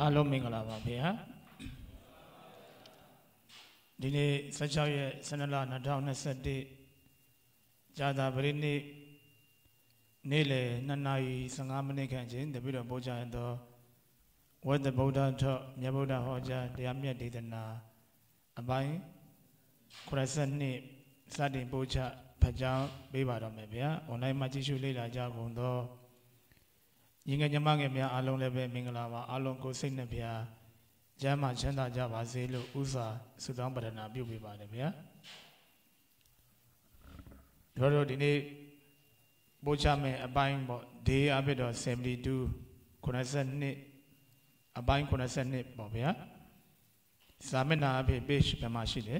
အားလုံးမင်္ဂလာပါဖေဟာဒီနေ့16ရက်12လ2021ဇာတာပရိနိနေ့လယ်2နာရီ15မိနစ်ခန့်ချင်းတပိတော်ပို့ချရသောဝတ္တဗုဒ္ဓထော့မြတ်ဗုဒ္ဓဟောကြားတရားမြတ်ဒေသနာအပိုင်း92စတင်ပို့ချဖတ်ကြားပေးပါတော့မယ်ဗျာ။ online မှာကြည့်ရှုလေ့လာကြကုန်သော ညီငယ်ညီမငယ်များအားလုံးလည်းပဲမင်္ဂလာပါအားလုံးကိုစိတ်နှပြကျမ်းမာချမ်းသာကြပါစေလို့ဥစွာဆုတောင်းပတနာပြုပေးပါတယ်ဗျာတို့တို့ဒီနေ့ပို့ချမယ်အပိုင်းပေါ့ day အဖြစ်တော့72 92အပိုင်း92ပေါ့ဗျာစာမျက်နှာအဖြစ် page ဘယ်မှာရှိလဲ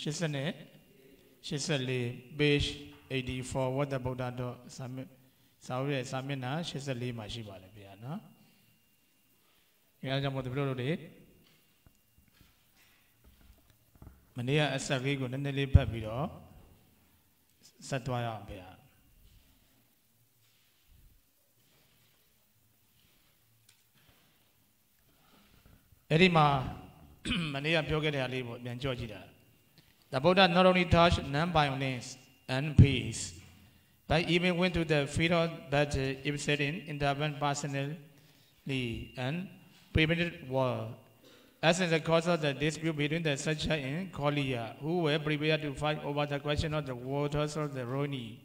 80နဲ့84 page 84 what the buddha. စာမျက် စာအုပ်ရဲ့စာမျက်နှာ84မှာရှိပါတယ်ဗျာနော်။အဲဒါကြောင့်မို့တပည့်တို့တွေမနေ့ကအဆက်လေးကိုနည်းနည်းလေးဖတ်ပြီးတော့ဆက်သွားရအောင်ဗျာ။အဲ့ဒီမှာမနေ့ကပြောခဲ့တဲ့အလေးပေါ့ပြန်ကြော့ကြည့်တာ The Buddha not only touched non-violence and peace But even went to the field that uh, if said in intervened personally and prevented war. As in the cause of the dispute between the Sacha and Kolia, who were prepared to fight over the question of the waters of the Roni.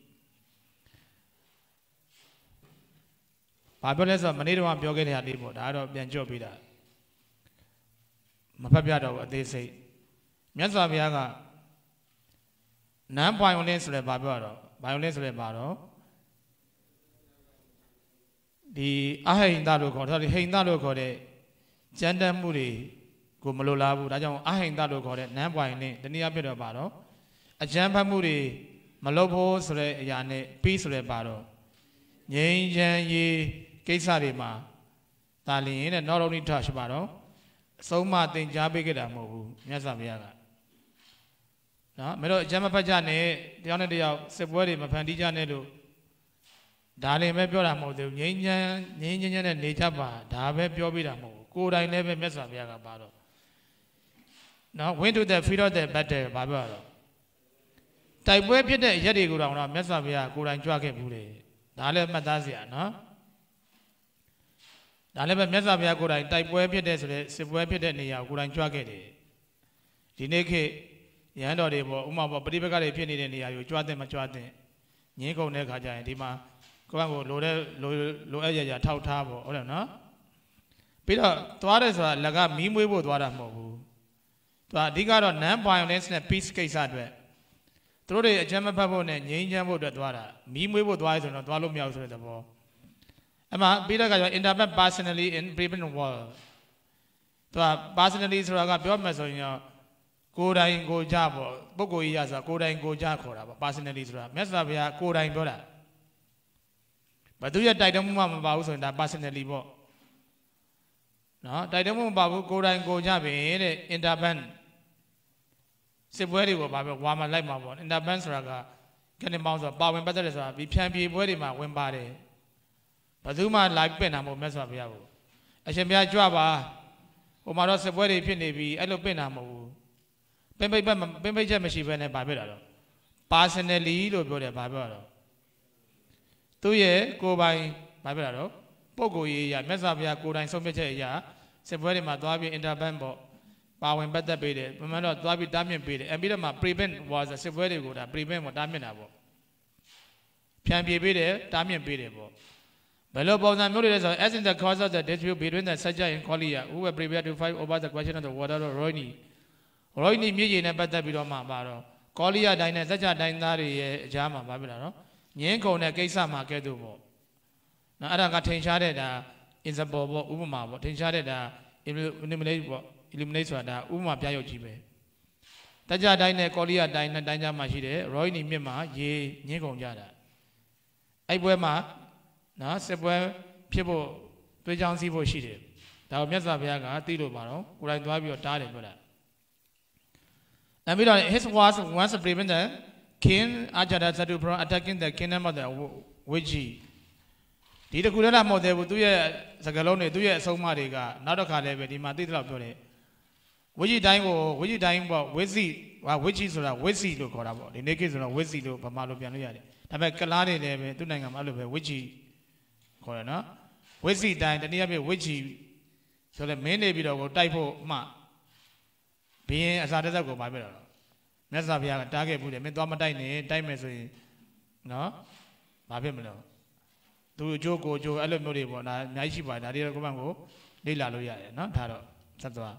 ဘာပြောလဲဆိုတော့မနေ့တော့ပြောခဲ့တဲ့အလေးပေါ့ဒါကတော့ပြန်ကြော့ပြီးတာမဖတ်ပြတော့ဘူးအသေးစိတ်မြတ်စွာဘုရားက non violence ဆိုတဲ့ဘာပြောတော့ ဘာလို့လဲဆိုတော့ပါတော့ဒီအဟိန္ဒလို့ခေါ်တယ်ဟိန္ဒလို့ခေါ်တဲ့ကြမ်းတမ်းမှုတွေကိုမလိုလားဘူးဒါကြောင့်အဟိန္ဒလို့ခေါ်တဲ့နန်းပွိုင်နဲ့တနည်းအားဖြင့်တော့ပါတော့အကြမ်းဖက်မှုတွေမလုပ်ဖို့ဆိုတဲ့အရာနဲ့ပြီးဆိုတဲ့ပါတော့ငြိမ်းချမ်းရေးကိစ္စတွေမှာတာလျင်တဲ့ not only touch ပါတော့အဆုံးမသင်ကြားပေးခဲ့တာမဟုတ်ဘူးမြတ်စွာဘုရားက နော်မင်းတို့အကြမ်းမဖက်ကြနဲ့တယောက်နဲ့တယောက်စစ်ပွဲတွေမဖန်တီးကြနဲ့လို့ဒါလည်းပဲပြောတာမဟုတ်သေးဘူးငြိမ်းချမ်းငြိမ်းချမ်းနဲ့နေကြပါဒါပဲပြောပြတာမဟုတ်ဘူးကိုယ်တိုင်လည်းပဲမြတ်စွာဘုရားကပါတော့နော် went to the field of the battle ဘာပြောတော့တိုက်ပွဲဖြစ်တဲ့ရက်တွေကိုတော့မြတ်စွာဘုရားကိုယ်တိုင်ကြွခဲ့ဘူးလေဒါလည်းမှတ်သားစရာနော်ဒါလည်းပဲမြတ်စွာဘုရားကိုယ်တိုင်တိုက်ပွဲဖြစ်တဲ့ဆိုတဲ့စစ်ပွဲဖြစ်တဲ့နေရာကိုကိုယ်တိုင်ကြွခဲ့တယ်ဒီနေ့ခေတ် ရဟန်းတော်တွေပေါ့ဥမာပေါ့ပရိပက္ခတွေဖြစ်နေတဲ့နေရာကိုကြွားတဲ့မကြွားတဲ့ငင်းကုန်တဲ့ခါကျရင်ဒီမှာကိုယ့်ဘက်ကိုလိုတဲ့လိုလိုအပ်ရရထောက်ထားပေါ့ဟုတ်တယ်နော်ပြီးတော့သွားတယ်ဆိုတာလက်ကမီးမွေးဖို့သွားတာမဟုတ်ဘူးသူအဓိကတော့ non violence နဲ့ peace ကိစ္စအတွက်သူတို့တွေအကြမ်းမဖက်ဖို့နဲ့ငြိမ်းချမ်းဖို့အတွက်သွားတာမီးမွေးဖို့သွားရဆိုတော့သွားလို့မရဘူးဆိုတဲ့သဘောအမှပြီးတော့ကကျ interpret personally in prevent war သူက personally ဆိုတာကပြောမှဆိုရင် ကိုယ်တိုင်ကိုကြပေါ့ပုဂ္ဂိုလ်ကြီးရဆိုတာကိုယ်တိုင်ကိုကြခေါ်တာပေါ့ personality ဆိုတာမြတ်စွာဘုရားကိုယ်တိုင်ပြောတာဘသူရဲ့တိုက်တွန်းမှုမှမပါဘူးဆိုရင်ဒါ personality ပေါ့နော်တိုက်တွန်းမှုမပါဘူးကိုယ်တိုင်ကိုကြပြီတဲ့ interban စစ်ပွဲတွေကိုဘာပဲဝါမလိုက်မှာပေါ့ interban ဆိုတာကကနေပေါင်းဆိုတာပါဝင်ပတ်သက်တယ်ဆိုတာဒီဖြန်ပြေပွဲတွေမှာဝင်ပါတယ်ဘသူမှလာပင့်တာမဟုတ်မြတ်စွာဘုရားကိုအရှင်ဘုရားကြွပါဟိုမှာတော့စစ်ပွဲတွေဖြစ်နေပြီအဲ့လိုပင့်တာမဟုတ်ဘူး ပင်ပိတ်ပပင်ပိတ်ချက်မရှိဘဲနဲ့ဗာပြောတာတော့ personally လို့ပြောတယ်ဗာပြောတာတော့သူ့ရဲ့ကိုယ်ပိုင်ဗာပြောတာတော့ပုံကိုယ်ရေးရမြတ်စွာဘုရားကိုယ်တိုင်ဆုံးဖြတ်ချက်အရာစစ်ပွဲတွေမှာသွားပြီး interban ပေါ့ပါဝင်ပတ်သက်ပေးတယ်ဘယ်မှတော့သွားပြီးတားမြစ်ပေးတယ်အပြီးတော့မှ prevent was စစ်ပွဲတွေကိုဒါ prevent ပေါ့တားမြစ်တာပေါ့ဖြန်ပြေးပေးတယ်တားမြစ်ပေးတယ်ပေါ့ဘယ်လိုပုံစံမျိုးတွေလဲဆိုတော့ as in the cause of the dispute between the Sajja and Kolia who were prepared to fight over the question of the water of Rohini ရောဟိနိမြစ်ရည်နဲ့ပတ်သက်ပြီးတော့မှပါတော့ကောလိယတိုင်းနဲ့စัจ जा တိုင်းသားတွေရဲ့အကြားမှာပါပြလာနော်ငင်းခုံတဲ့ကိစ္စမှာကဲ့သို့ပေါ့နော်အဲ့ဒါကထင်ရှားတဲ့ဒါ example ပေါ့ဥပမာပေါ့ထင်ရှားတဲ့ဒါ illuminate ပေါ့ illuminate ဆိုတာဒါဥပမာပြရုပ်ကြီးပဲတကြတိုင်းနဲ့ကောလိယတိုင်းနဲ့တိုင်းကြားမှာရှိတဲ့ရောဟိနိမြစ်မှာရေငင်းခုံကြတာအဲ့ပွဲမှာနော်စစ်ပွဲဖြစ်ဖို့သွေးချောင်းစီးဖို့ရှိတယ်ဒါကိုမြတ်စွာဘုရားကသိလို့ပါတော့ကိုယ်တိုင်သွားပြီးတော့တားတယ်ပြောတာ နောက်ပြီးတော့ his was once prevented king Ajatasattu from attacking the kingdom of the Viji ဒီတကူလည်းမဟုတ်သေးဘူးသူရဲ့စကားလုံးတွေသူရဲ့အဆုံးအမတွေကနောက်တစ်ခါလည်းပဲဒီမှာသိသလောက်ပြောတယ်ဝိဇိတိုင်းကိုဝိဇိတိုင်းပေါ့ဝိဇိဟာဝိဇိဆိုတာဝိဇိလို့ခေါ်တာပေါ့ဒီနေ့ခေတ်ဆိုတော့ဝိဇိလို့ဗမာလိုပြန်လို့ရတယ်ဒါပေမဲ့ကလားတွေလည်းပဲသူ့နိုင်ငံမှာအဲ့လိုပဲဝိဇိခေါ်တယ်နော်ဝိဇိတိုင်းတနည်းအားဖြင့်ဝိဇိဆိုတော့မင်းနေပြီးတော့ကိုတိုက်ဖို့အမှ ဘင်းအစာတက်ဆက်ကိုပါပြတော့မြတ်စွာဘုရားကတားခဲ့ဘူးတယ်မင်းသွားမတိုက်နဲ့တိုက်မယ်ဆိုရင်နော်ဘာဖြစ်မလဲသူအကျိုးကိုအကျိုးအဲ့လိုမျိုးတွေပေါ့ဒါအများကြီးရှိပါတယ်ဒါတွေကကိုမန်ကိုလေ့လာလို့ရတယ်နော်ဒါတော့သက်သွား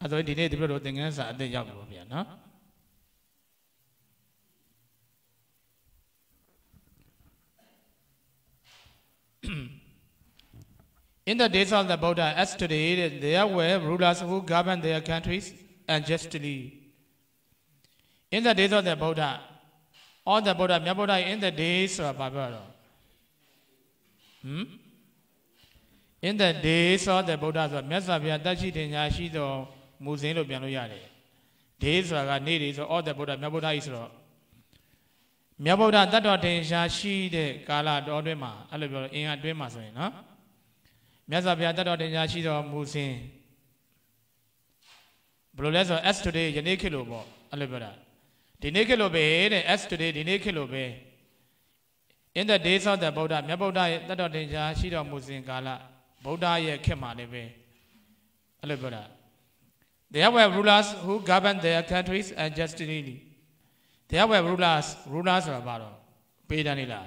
အဲ့တော့ဒီနေ့ဒီလိုတော့သင်္ကန်းစာအသက်ရောက်ပြီပေါ့ဗျာနော် In the days of the Buddha, as today, there were rulers who governed their countries unjustly. In the days of the Buddha, all the Buddha, my Buddha, in the days of Baba. Hmm? In the days of the Buddha ဆိုမြတ်စွာဘုရားတရှိတင်ညာရှိသောမူစဉ်လို့ပြန်လို့ရတယ်။ days ဆိုတာကနေ့တွေဆို all the Buddha မြတ်ဗုဒ္ဓကြီးဆိုတော့မြတ်ဗုဒ္ဓတတ်တော်တင်ရှားရှိတဲ့ကာလတော်အတွင်းမှာအဲ့လိုပြောလို့အင်္ဂါအတွင်းမှာဆိုရင်နော် မြတ်စွာဘုရားတတ်တော်တင်ရှားရှိတော်မူစဉ်ဘယ်လိုလဲဆိုတော့ as today ယနေ့ခေတ်လို့ပေါ့အဲ့လိုပြောတာဒီနေ့ခေတ်လို့ပဲတဲ့ as today ဒီနေ့ခေတ်လို့ပဲ in the days of the Buddha မြတ်ဗုဒ္ဓရဲ့တတ်တော်တင်ရှားရှိတော်မူစဉ်ကာလဗုဒ္ဓရဲ့ခေတ်မှာလည်းပဲအဲ့လိုပြောတာ There were rulers who governed their countries unjustly there were rulers rulers ဆိုတာဘာတော့ပေးတယ်နေလား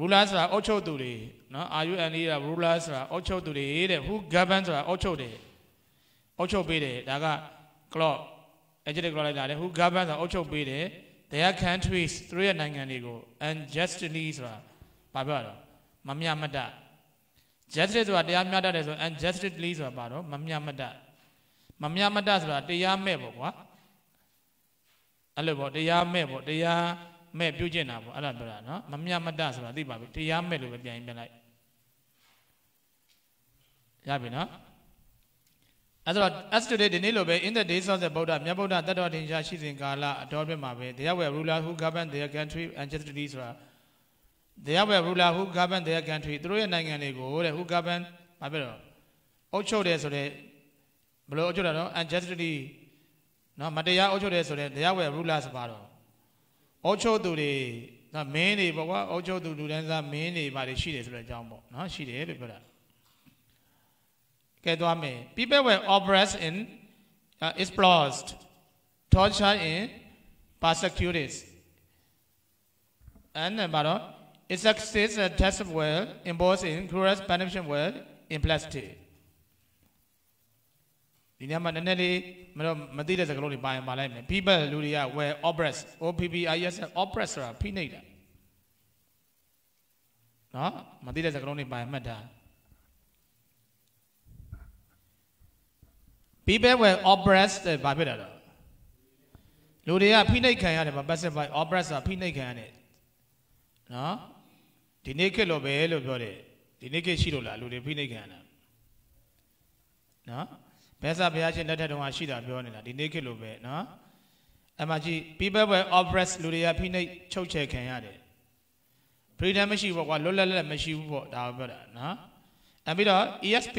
rulers ဆိုတာအုပ်ချုပ်သူတွေ နော် RUN လေးက rulers ဆိုတာအုပ်ချုပ်သူတွေတဲ့ who govern ဆိုတာအုပ်ချုပ်တယ်အုပ်ချုပ်ပေးတယ်ဒါက clock adjective clock လိုက်တာလေ who govern ဆိုတာအုပ်ချုပ်ပေးတယ် their countries သူတို့ရဲ့နိုင်ငံတွေကို unjustly ဆိုတာဘာပြောတော့မမျှမတ justice ဆိုတာတရားမျှတတယ်ဆို unjustly ဆိုတာဘာတော့မမျှမတမမျှမတဆိုတာတရားမဲ့ပေါ့ကွာအဲ့လိုပေါ့တရားမဲ့ပေါ့တရား မဲ့ပြုကျင့်တာပေါ့အဲ့ဒါပြောတာနော်မမျှမတဆိုတာသိပါပြီတရားမဲ့လို့ပဲပြန်ရင်ပြန်လိုက်ရပြီနော်အဲ့တော့ as today ဒီနေ့လိုပဲ in the days of the Buddha မြတ်ဗုဒ္ဓတတ်တော်တင်ရှားရှိစဉ်ကာလအတော်အတွင်းမှာပဲ there were rulers who govern their country and justly ဆိုတာ there were rulers who govern their country သူတို့ရဲ့နိုင်ငံတွေကိုတဲ့ who govern ဘာဖြစ်တော့အုပ်ချုပ်တယ်ဆိုတဲ့ဘယ်လိုအုပ်ချုပ်တာတော့ unjustly နော်မတရားအုပ်ချုပ်တယ်ဆိုတဲ့ there were rulers ပါတော့ အုပ်ချုပ်သူတွေနော်မင်းတွေပေါ့ကွာအုပ်ချုပ်သူလူတန်းစားမင်းတွေဘာတွေရှိတယ်ဆိုတဲ့အကြောင်းပေါ့နော်ရှိတယ်လို့ပြောတာကဲသွားမယ် people were oppressed in uh, exploited tortured in persecuted and ဘာတော့ it success a test well imposed in cruel punishment well implanted ဒီညမှာနည်းနည်းလေး မတော့မသိတဲ့စကားလုံးတွေပါရင်ပါလိုက်မယ် people လူတွေက were oppressed o p p i s oppressed ဆိုတာဖိနှိပ်တာနော်မသိတဲ့စကားလုံးတွေပါရင်မှတ်တာ people were oppressed ဘာဖြစ်တာတော့လူတွေကဖိနှိပ်ခံရတယ်ဗ passive oppressed ဆိုတာဖိနှိပ်ခံရတယ်နော်ဒီနေ့ခေတ်လို့ပဲလို့ပြောတယ်ဒီနေ့ခေတ်ရှိလို့လားလူတွေဖိနှိပ်ခံရတာနော် ဘဲစာဘုရားရှင်လက်ထက်တုန်းကရှိတာပြောနေတာဒီနေ့ခေတ်လို့ပဲနော်အမှကြည့် people were oppressed လူတွေကဖိနှိပ်ချုပ်ချယ်ခံရတယ် freedom မရှိဘူးကွာလွတ်လပ်လပ်မရှိဘူးပေါ့ဒါကိုပြောတာနော်အပြီးတော့ ESP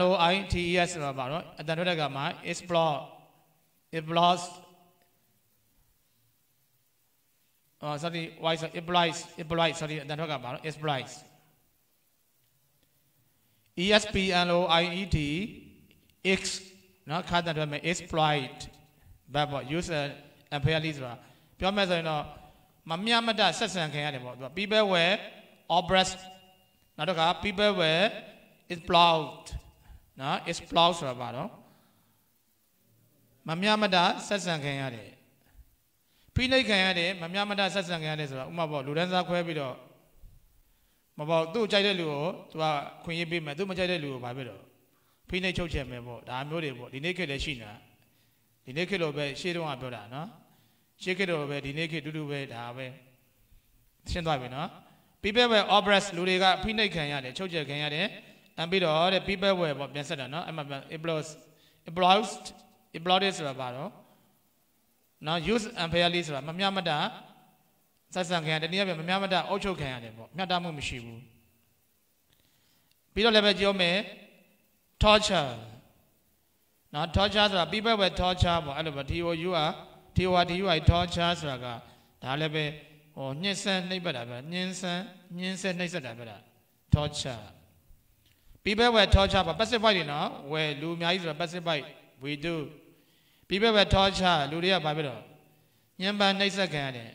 LOITES ဆိုတာပါတော့အတန်ထွက်တဲ့ကမှာ explore explores oh sorry why so exploits exploits sorry အတန်ထွက်ကပါတော့ exploits ESPLOIET X နော်ခါတန်ထွက်မယ် exploit ဘာပေါ့ user unfairly ဆိုတာပြောမယ်ဆိုရင်တော့မမျှမတဆက်ဆံခံရတယ်ပေါ့သူက people were oppressed နောက်တော့က people were exploited နော် exploit ဆိုတာပါတော့မမျှမတဆက်ဆံခံရတယ်ဖိနှိပ်ခံရတယ်မမျှမတဆက်ဆံခံရတယ်ဆိုတာဥမာပေါ့လူဒန်းစားခွဲပြီးတော့ မပေါ့သူ့ကြိုက်တဲ့လူကိုသူကခွင့်ရေးပေးမယ်သူမကြိုက်တဲ့လူကိုဘာဖြစ်တော့ဖိနှိပ်ချုပ်ချယ်မယ်ပေါ့ဒါမျိုးတွေပေါ့ဒီနေ့ခေတ်လည်းရှိနေတာဒီနေ့ခေတ်လို့ပဲရှေးတုန်းကပြောတာနော်ရှေးခေတ်လို့ပဲဒီနေ့ခေတ်တူတူပဲဒါပဲရှင်းသွားပြီနော် people were oppressed လူတွေကဖိနှိပ်ခံရတယ်ချုပ်ချယ်ခံရတယ်အပြီးတော့တဲ့ people were ပေါ့ပြန်ဆက်တာနော်အဲ့မှာ employees employees employees ဆိုတာပါတော့နော် use unfairly ဆိုတာမမျှမတ ဆက်ဆံခံရတနည်းအားဖြင့်မများမတအုပ်ချုပ်ခံရတယ်ပေါ့မျှတမှုမရှိဘူးပြီးတော့လည်းပဲပြောမယ် torture နော် torture ဆိုတာ people were torture ပေါ့အဲ့လိုပဲ TOU က TOU က torture ဆိုတာကဒါလည်းပဲဟိုညှဉ်းဆဲနှိပ်ပတ်တာပဲညှဉ်းဆဲညှဉ်းဆဲနှိပ်စက်တာပဲလား torture people were torture ပါ pacified တွေနော် were လူအများကြီးဆိုတာ pacified we do people were torture လူတွေကဘာဖြစ်တော့ညှဉ်းပန်းနှိပ်စက်ခံရတယ်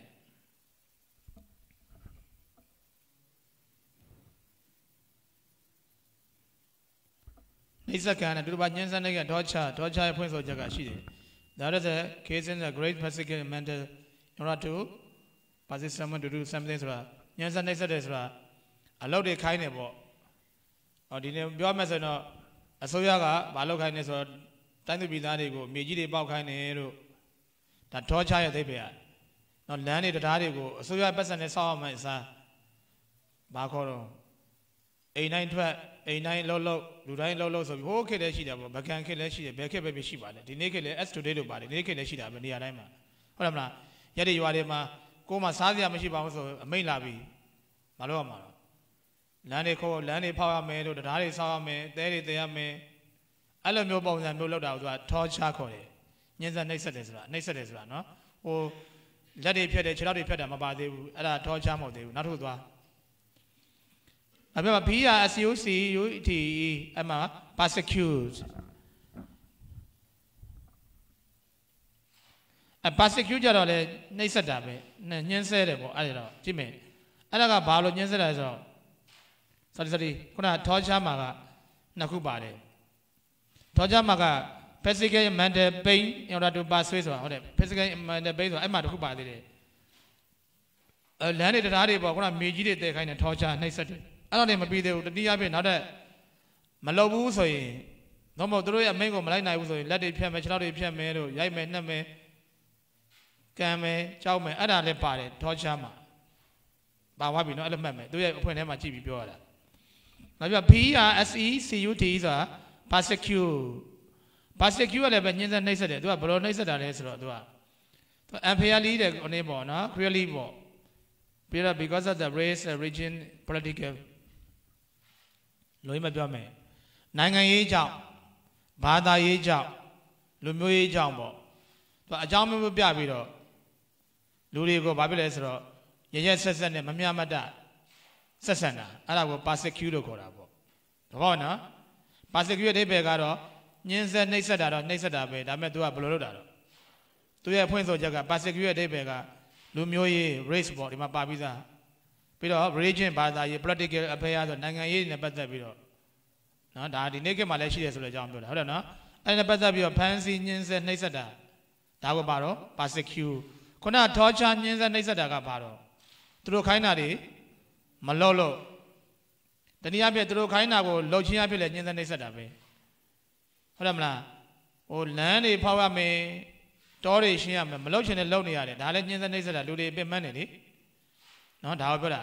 နှိပ်စက်ခံရတယ်သူတို့ဘာညှဉ်းဆန်းနှိပ်က torture torture ရဲ့ဖွင့်ဆိုချက်ကရှိတယ် that is a case in the great persecution mental in order to passive someone to do something ဆိုတာညှဉ်းဆန်းနှိပ်စက်တယ်ဆိုတာအလုပ်တွေခိုင်းနေပေါ့ဟောဒီနေ့ပြောမှဆိုတော့အစိုးရကမလုပ်ခိုင်းနေဆိုတော့တိုင်းသူပြည်သားတွေကိုမြေကြီးတွေပေါက်ခိုင်းနေလို့ဒါထောချရဲ့သိပ္ပယ်อ่ะနော်လမ်းတွေတရားတွေကိုအစိုးရပတ်စံနဲ့စောက်အောင်မှအစားဘာခေါ်တော့ အိမ်တိုင်းထွက်အိမ်တိုင်းလှုပ်လှုပ်လူတိုင်းလှုပ်လှုပ်ဆိုပြီးဟိုးခေတ်လည်းရှိတယ်ပေါ့ဗကန်ခေတ်လည်းရှိတယ်ဘယ်ခေတ်ပဲဖြစ်ရှိပါလေဒီနေ့ခေတ်လည်း S today လို့ပါတယ်ဒီနေ့ခေတ်လည်းရှိတာပဲနေရာတိုင်းမှာဟုတ်တယ်မလားရက်တွေရွာတွေမှာကိုယ်မှစားစရာမရှိပါဘူးဆိုအမိတ်လာပြီးမလုပ်ရမှာတော့လမ်းတွေခေါ်လမ်းတွေဖောက်ရမယ်လို့တရားတွေဆောက်ရမယ်တဲတွေတဲရမယ်အဲ့လိုမျိုးပုံစံမျိုးလောက်တာကိုသူကထောချခေါ်တယ်ညင်စက်နှိပ်စက်တယ်ဆိုတာနှိပ်စက်တယ်ဆိုတာနော်ဟိုလက်တွေဖြတ်တယ်ခြေထောက်တွေဖြတ်တာမပါသေးဘူးအဲ့ဒါထောချမဟုတ်သေးဘူးနောက်တစ်ခုသွား အပြမ B R S U C U T E အမ persecute အ persecute ကြတော့လေနှိပ်စက်တာပဲညှင်းဆဲတယ်ပေါ့အဲ့ဒါတော့ကြည့်မယ်အဲ့ဒါကဘာလို့ညှင်းဆဲတာလဲဆိုတော့ sorry sorry ခုနထောချမှာကနှစ်ခုပါတယ်ထောချမှာက physical mental pain in order to pass away ဆိုတာဟုတ်တယ် physical mental pain ဆိုတာအဲ့မှာတစ်ခုပါသေးတယ်အဲလမ်းတွေတရားတွေပေါ့ခုနမြေကြီးတွေတဲခိုင်းတယ်ထောချနှိပ်စက်တယ် အဲ့တော့နေမပြီးသေးဘူးတတိယပြည့်နောက်တဲ့မလုပ်ဘူးဆိုရင်တော့မဟုတ်တို့ရဲ့အမိန့်ကိုမလိုက်နိုင်ဘူးဆိုရင်လက်တွေဖြတ်မယ်ခြေထောက်တွေဖြတ်မယ်လို့ရိုက်မယ်နှက်မယ်ကံမယ်ကြောက်မယ်အဲ့ဒါလည်းပါတယ်ထောချမှာပါသွားပြီနော်အဲ့လိုမှတ်မယ်သူရဲ့အဖွင့်ထဲမှာကြည့်ပြီးပြောရတာနောက်ပြ P R S E C U T ဆိုတာ persecute persecute လည်းပဲညှင်းဆဲနှိပ်စက်တယ်သူကဘယ်လိုနှိပ်စက်တာလဲဆိုတော့သူကသူ unfairly တဲ့အနေပေါ့နော် clearly ပေါ့ပြီးတော့ because of the race region political လို့မပြောမယ်နိုင်ငံရေးကြောင့်ဘာသာရေးကြောင့်လူမျိုးရေးကြောင့်ပေါ့သူအကြောင်းမျိုးပြပြီးတော့လူတွေကိုဘာဖြစ်လဲဆိုတော့ရရက်ဆက်ဆက်နဲ့မမျှမတဆက်ဆံတာအဲ့ဒါကို persecute လို့ခေါ်တာပေါ့တဘောနော် persecute အဓိပ္ပာယ်ကတော့ညှင်းဆက်နှိပ်စက်တာတော့နှိပ်စက်တာပဲဒါပေမဲ့ तू ကဘယ်လိုလုပ်တာတော့သူရဲ့ဖွင့်ဆိုချက်က persecute အဓိပ္ပာယ်ကလူမျိုးရေး race ပေါ့ဒီမှာပါပြီးသား ပြီးတော့ religion ဘာသာရေး political affair ဆိုနိုင်ငံရေးနဲ့ပတ်သက်ပြီးတော့နော်ဒါဒီနေ့ခေတ်မှာလည်းရှိတယ်ဆိုတဲ့အကြောင်းပြောတာဟုတ်တယ်နော်အဲ့ဒါပတ်သက်ပြီးတော့ဖန်စီညှင်းဆက်နှိပ်စက်တာဒါကပါတော့ persecute ခုန torture ညှင်းဆက်နှိပ်စက်တာကပါတော့သူတို့ခိုင်းတာတွေမလော့လို့တနည်းအားဖြင့်သူတို့ခိုင်းတာကိုလှုပ်ချင်းအားဖြင့်လည်းညှင်းဆက်နှိပ်စက်တာပဲဟုတ်တယ်မလားဟိုလမ်းတွေဖောက်ရမယ်တောတွေရှင်းရမယ်မလှုပ်ချင်တဲ့လှုပ်နေရတယ်ဒါလည်းညှင်းဆက်နှိပ်စက်တာလူတွေပြစ်မှန်းနေလေ နော်ဒါကိုပြောတာ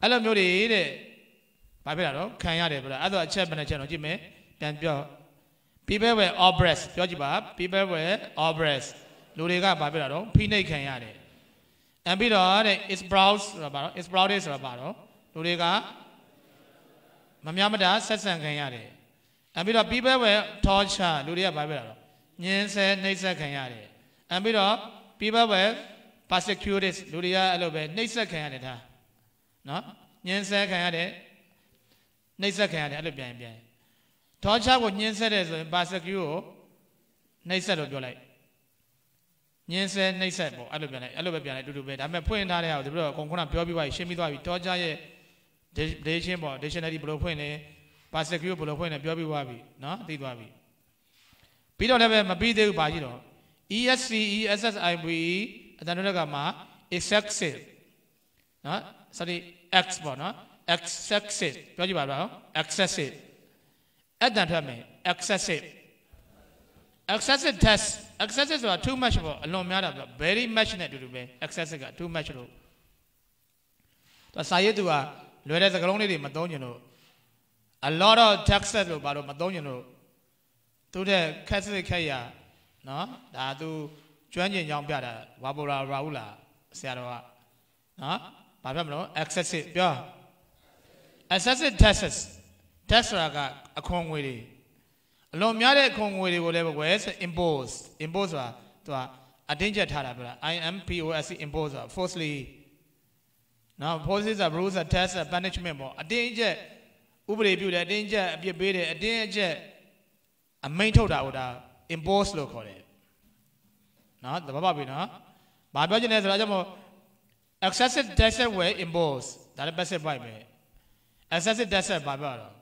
အဲ့လိုမျိုးတွေတဲ့ဘာဖြစ်တာတော့ခံရတယ်ပြောတာအဲ့တော့အချက်ဘယ်နှချက်တော့ကြည့်မယ်ပြန်ပြော people were oppressed ပြောကြည့်ပါ people were oppressed လူတွေကဘာဖြစ်တာတော့ဖိနှိပ်ခံရတယ်အပြီးတော့တဲ့ is browse ဆိုတာပါတော့ is browse ဆိုတာပါတော့လူတွေကမများမတာဆက်ဆံခံရတယ်အပြီးတော့ people were torture လူတွေကဘာဖြစ်တာတော့ညှင်းဆဲနှိပ်စက်ခံရတယ်အပြီးတော့ people were persecuted လူတွေကအဲ့လိုပဲနှိပ်စက်ခံရတယ်ဒါနော်ညှင်းဆဲခံရတယ်နှိပ်စက်ခံရတယ်အဲ့လိုပြန်ပြန် torture ကိုညှင်းဆဲတယ်ဆိုရင် persecute ကိုနှိပ်စက်လို့ပြောလိုက်ညင်းဆဲနှိပ်ဆက်ပေါ့အဲ့လိုပြန်လိုက်အဲ့လိုပဲပြန်လိုက်တူတူပဲဒါပေမဲ့ဖွင့်ထားတဲ့ဟာကိုဒီလိုခုနပြောပြီးသွားပြီရှင်းပြီးသွားပြီတောကြရဲ့ dictation ပေါ့ dictionary ဘယ်လိုဖွင့်လဲ persecute ဘယ်လိုဖွင့်လဲပြောပြီးသွားပြီเนาะသိသွားပြီပြီးတော့လည်းပဲမပြီးသေးဘူးပါကြီးတော့ ESC ESSIBE အတန်တို့ကမှာ excessive နော် sorry x ပေါ့နော် excessive ပြောကြည့်ပါတော့ excessive အတန်ထွက်မယ် excessive excessive test excessive ဆိုတာ too much ပေါ့အလွန်များတာပြော very much နဲ့အတူတူပဲ excessive က too much လို့သူစာရေးသူကလွယ်တဲ့စကားလုံးလေးတွေမသုံးကျင်လို့ a lot of taxes လို့ပါလို့မသုံးကျင်လို့သူတဲ့ excessive ခက်ရနော်ဒါသူ ကျွမ်းကျင်ကြောင်းပြတာဝါပိုလာရာဟုလာဆရာတော်ကနော်ဘာပြောမလို့ excessive ပြော excessive taxes tax ဆိုတာကအခွန်ငွေတွေအလွန်များတဲ့အခွန်ငွေတွေကိုလည်းပဲ impose impose ဆိုတာသူကအတင်းကျပ်ထားတာပြောတာ IMPOS impose ဆိုတာ forcefully နော် forces are rules are tax punishment ပေါ့အတင်းကျပ်ဥပဒေပြုတယ်အတင်းကျပ်အပြစ်ပေးတယ်အတင်းကျပ်အမိန့်ထုတ်တာဟိုဒါ impose လို့ခေါ်တယ် နော်သဘောပေါက်ပြီနော်ဘာပြောချင်လဲဆိုတော့ကြောင့်မို့ excessive tax were imposed ဒါလည်း passive point ပဲ excessive tax ဘာပြောတော့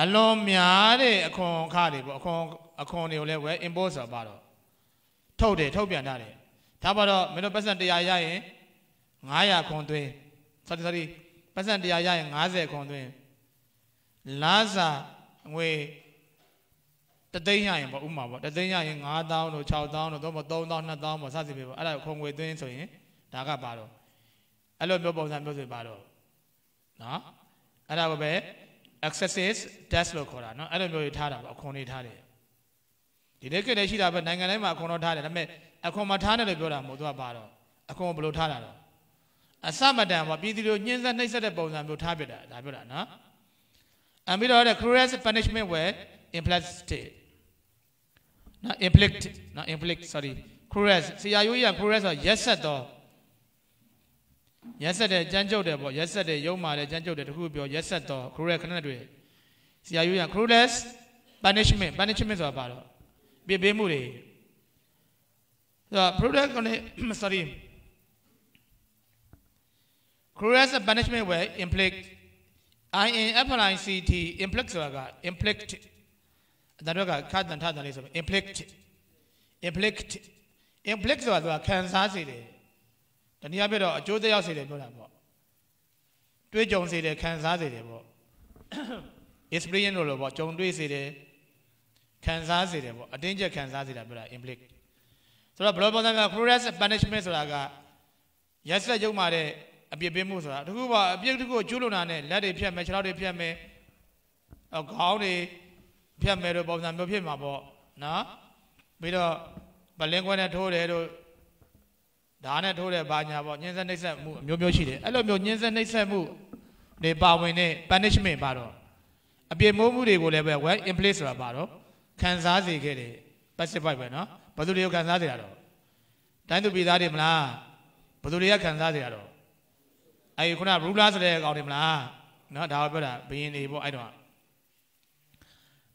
အလွန်များတဲ့အခွန်အခတွေပေါ့အခွန်အခွန်တွေကိုလည်း were imposed ဆိုတာပါတော့ထုတ်တယ်ထုတ်ပြန်တာတယ်ဒါပါတော့မင်းတို့ပတ်စံ100ရရင်900ခွန်သွင်း sorry sorry ပတ်စံ100ရရင်90ခွန်သွင်းလာစာငွေ တသိန်းရရင်ပေါ့ဥမာပေါ့တသိန်းရရင်9000တို့6000တို့တော့မ3000 2000ပေါ့စသဖြင့်ပေါ့အဲ့ဒါခုံငွေသွင်းဆိုရင်ဒါကပါတော့အဲ့လိုမျိုးပုံစံမျိုးဆိုပါတော့နော်အဲ့ဒါကိုပဲ excessive tax လို့ခေါ်တာနော်အဲ့လိုမျိုးတွေထားတာပေါ့အခွန်တွေထားတယ်ဒီနေ့ကတည်းရှိတာပဲနိုင်ငံတိုင်းမှာအခွန်တော့ထားတယ်ဒါပေမဲ့အခွန်မထားနဲ့လို့ပြောတာမဟုတ်သူကပါတော့အခွန်ဘယ်လိုထားတာတော့အစမတန်ပေါ့ပြည်သူတို့ညှင်းဆက်နှိပ်စက်တဲ့ပုံစံမျိုးထားပြတာဒါပြောတာနော်အပြီးတော့ the cruelest punishment were implemented နော် inflict နော် inflict sorry cruel ဆရာရိုးရ cruel ဆိုရက်ဆက်တော့ရက်ဆက်တဲ့ကြမ်းကြုတ်တယ်ပေါ့ရက်ဆက်တဲ့ရုံမာတဲ့ကြမ်းကြုတ်တယ်တခုပြောရက်ဆက်တော့ cruel ခဏတွေဆရာရိုးရ cruelest punishment punishment ဆိုတာပါတော့ပြစ်ပေးမှုတွေဆိုတော့ product ကနေ sorry cruelest punishment were inflict i n f l i c t inflict ဆိုတာက inflict ဒါတော့ကခါတန်ထတန်လေးဆို inflict inflict inflict ဆိုတာကခံစားစေတယ်တနည်းအားဖြင့်တော့အကျိုးသက်ရောက်စေတယ်ပြောတာပေါ့တွေးကြုံစေတယ်ခံစားစေတယ်ပေါ့ experience လို့လို့ပေါ့ကြုံတွေ့စေတယ်ခံစားစေတယ်ပေါ့အတင်းကျပ်ခံစားစေတာပြောတာ inflict ဆိုတော့ဘယ်လိုပုံစံမျိုး cruelest punishment ဆိုတာကရက်ဆက်ရုံမာတဲ့အပြစ်ပေးမှုဆိုတာတခုပါအပြစ်တခုကိုကျူးလွန်တာနဲ့လက်တွေဖြတ်မယ်ခြေထောက်တွေဖြတ်မယ်ခေါင်းတွေ ဖြတ်မယ်လို့ပုံစံမျိုးဖြစ်မှာပေါ့နော်ပြီးတော့ပလင်းခွဲနဲ့ထိုးတယ်တို့ဓာတ်နဲ့ထိုးတယ်ဘာညာပေါ့ညှင်းဆက်နှိပ်ဆက်မှုအမျိုးမျိုးရှိတယ်အဲ့လိုမျိုးညှင်းဆက်နှိပ်ဆက်မှုတွေပါဝင်တဲ့ punishment ပါတော့အပြစ်မိုးမှုတွေကိုလည်းပဲ well in place ဆိုတာပါတော့ခံစားစေခဲ့တယ် passive voice ပဲနော်ဘယ်သူတွေကိုခံစားစေတာတော့တိုင်းသူပြည်သားတွေမလားဘယ်သူတွေကခံစားစေတာတော့အဲ့ခုန ruler ဆိုတဲ့ကောင်တွေမလားနော်ဒါကိုပြောတာဘယင်းတွေပေါ့အဲ့တော့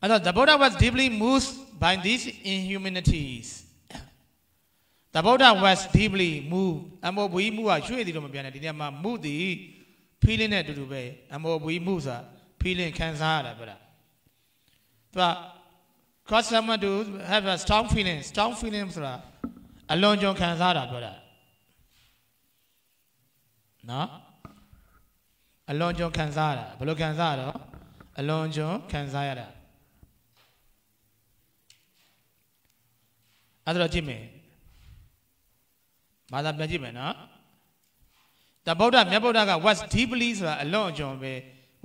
အဲ့တော့ the Buddha was deeply moved by these inhumanities the Buddha was deeply moved အမောဘွေးမှုကရွှေ့သည်လို့မပြန်နဲ့ဒီနေရာမှာမှုသည် feeling နဲ့အတူတူပဲအမောဘွေးမှုဆိုတာ feeling ခံစားရတာပြောတာသူက cause someone to have a strong feeling strong feeling ဆိုတာအလွန်ကြုံခံစားတာပြောတာနော်အလွန်ကြုံခံစားရတာဘယ်လိုခံစားရတော့အလွန်ကြုံခံစားရတာ အဲ့ဒါကြည့်မယ်ဘာသာပြန်ကြည့်မယ်နော်တဗုဒ္ဓမြတ်ဗုဒ္ဓက was deeply ဆိုတာအလွန်အကျွံပဲ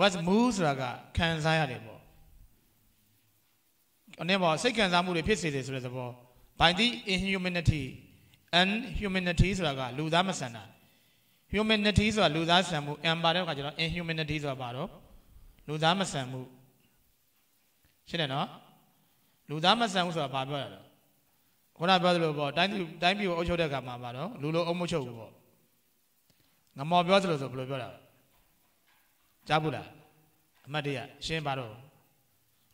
was move ဆိုတာကခံစားရတယ်ပေါ့အနေပေါ်စိတ်ခံစားမှုတွေဖြစ်စေတယ်ဆိုတဲ့သဘော by the inhumanity and humanity ဆိုတာကလူသားမဆန်တာ humanity ဆိုတာလူသားဆန်မှု and ပါတဲ့အခါကျတော့ inhumanity ဆိုတာပါတော့လူသားမဆန်မှုရှင်းတယ်နော်လူသားမဆန်မှုဆိုတာဘာပြောရလဲ ခုနပြောသလိုပေါ့တိုင်းပြည်တိုင်းပြည်ကိုအုပ်ချုပ်တဲ့အခါမှာပါတော့လူလိုအုံမချုပ်ဘူးပေါ့ငမော်ပြောသလိုဆိုဘယ်လိုပြောတာကြားဘူးလားအမတ်တရရှင်းပါတော့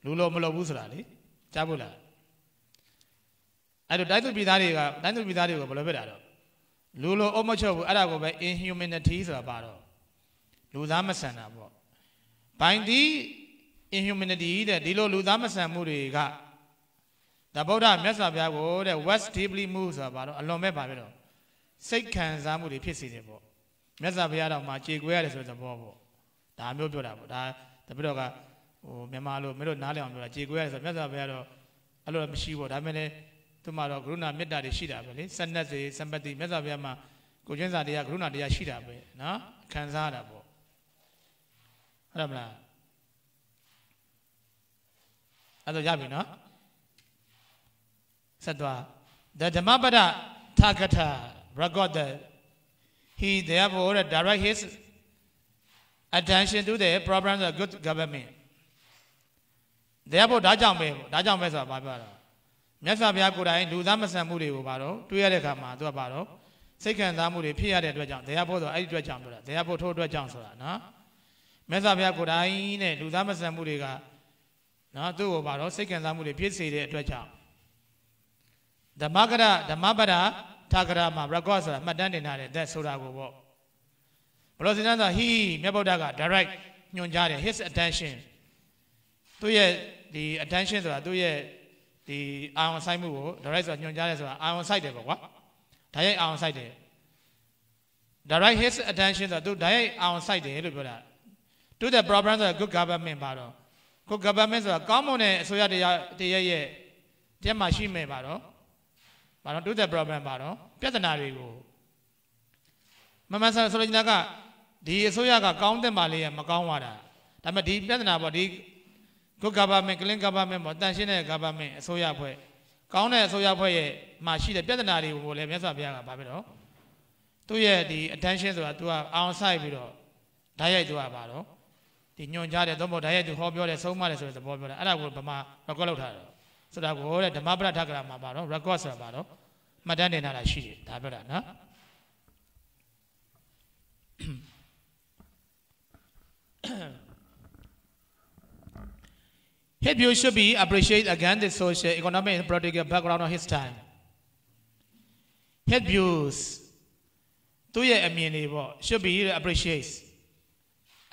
လူလိုမလုပ်ဘူးဆိုတာလေကြားဘူးလားအဲ့တော့တိုင်းသူပြည်သားတွေကတိုင်းသူပြည်သားတွေကိုဘယ်လိုပြောတာတော့လူလိုအုံမချုပ်ဘူးအဲ့ဒါကိုပဲ inhumanity ဆိုတာပါတော့လူသားမဆန်တာပေါ့ဘိုင်းဒီ inhumanity တဲ့ဒီလိုလူသားမဆန်မှုတွေက ဒါဗုဒ္ဓမြတ်စွာဘုရားကိုတဲ့ west deeply move ဆိုတာဘာလို့အလွန်မဲ့ပါပဲတော့စိတ်ခံစားမှုတွေဖြစ်စေတယ်ပေါ့မြတ်စွာဘုရားတော်မှာကြေကွဲရတယ်ဆိုတဲ့သဘောပေါ့ဒါမျိုးပြောတာပေါ့ဒါတပိတော့ကဟိုမြန်မာလိုမင်းတို့နားလည်အောင်ပြောတာကြေကွဲရတယ်ဆိုမြတ်စွာဘုရားတော်အဲ့လိုမရှိဘူးဒါပေမဲ့လည်းသူမှာတော့ကရုဏာမေတ္တာတွေရှိတာပဲလေစနတ်စေစံပတိမြတ်စွာဘုရားမှာကိုကျင်းစာတရားကရုဏာတရားရှိတာပဲနော်ခံစားရတာပေါ့ဟုတ်တယ်မလားအဲ့တော့ရပြီနော် ဆက်သွား the Dhammapada Thakatha record the he therefore direct his attention to the problems of good government therefore ဒါကြောင့်ပဲဒါကြောင့်ပဲဆိုတာဘာပြောတာမြတ်စွာဘုရားကိုယ်တိုင်လူသားမဆန်မှုတွေကိုဘာတော့တွေးရတဲ့အခါမှာသူကဘာတော့စိတ်ခံစားမှုတွေဖြစ်ရတဲ့အတွက်ကြောင့်တရားဖို့ဆိုအဲ့ဒီအတွက်ကြောင့်ပြောတာတရားဖို့ထိုးအတွက်ကြောင့်ဆိုတာနော်မြတ်စွာဘုရားကိုယ်တိုင်နဲ့လူသားမဆန်မှုတွေကနော်သူ့ကိုဘာတော့စိတ်ခံစားမှုတွေဖြစ်စေတဲ့အတွက်ကြောင့် ဓမ္မကရဓမ္မပဒထာကရမှာ record ဆိုတာမှတ်တမ်းတင်ထားတဲ့သက်ဆိုတာကိုပေါ့ဘလို့စဉ်းစားဆို he မြတ်ဗုဒ္ဓက direct ညွှန်ကြားတယ် his attention သူ့ရဲ့ဒီ attention ဆိုတာသူ့ရဲ့ဒီအာရုံစိုက်မှုကို direct ဆိုတာညွှန်ကြားတယ်ဆိုတာအာရုံစိုက်တယ်ပေါ့ကွာဒါရိုက်အာရုံစိုက်တယ် direct his attention ဆိုတာသူဒါရိုက်အာရုံစိုက်တယ်လို့ပြောတာ to the problem ဆိုတာ good government ပါတော့ good government ဆိုတာကောင်းမွန်တဲ့အစိုးရတရားတရားရဲ့တက်မှရှိမယ်ပါတော့ ပါတော့ to the problem ပါတော့ပြဿနာတွေကိုမမဆန်ဆိုလိုချင်တာကဒီအစိုးရကကောင်းတဲ့မှလေးရမကောင်းသွားတာဒါပေမဲ့ဒီပြဿနာပေါ့ဒီ good government clean government ပေါ့တန်ရှင်းတဲ့ government အစိုးရဖွဲ့ကောင်းတဲ့အစိုးရဖွဲ့ရဲ့မှာရှိတဲ့ပြဿနာတွေကိုလည်းမြတ်စွာဘုရားကဗာပြတော့သူ့ရဲ့ဒီ attention ဆိုတာ तू ကအောင်ဆိုင်ပြီးတော့ဓာတ်ရိုက် तू ကပါတော့ဒီညွန်ကြားတယ်သုံးဖို့ဓာတ်ရိုက် तू ဟောပြောတယ်ဆုံးမတယ်ဆိုတဲ့သဘောပြောတယ်အဲ့ဒါကိုဗမာ record လုပ်ထားတယ်ဆိုတာကိုတဲ့ဓမ္မပဒထကရာမှာပါတော့ record ဆိုတာပါတော့ မှတ်တမ်းတင်ထားတာရှိတယ်ဒါပြောတာနော် His view should be appreciated against the social, economic, and political background of his time. His views သူရဲ့အမြင်တွေပေါ့ should be appreciated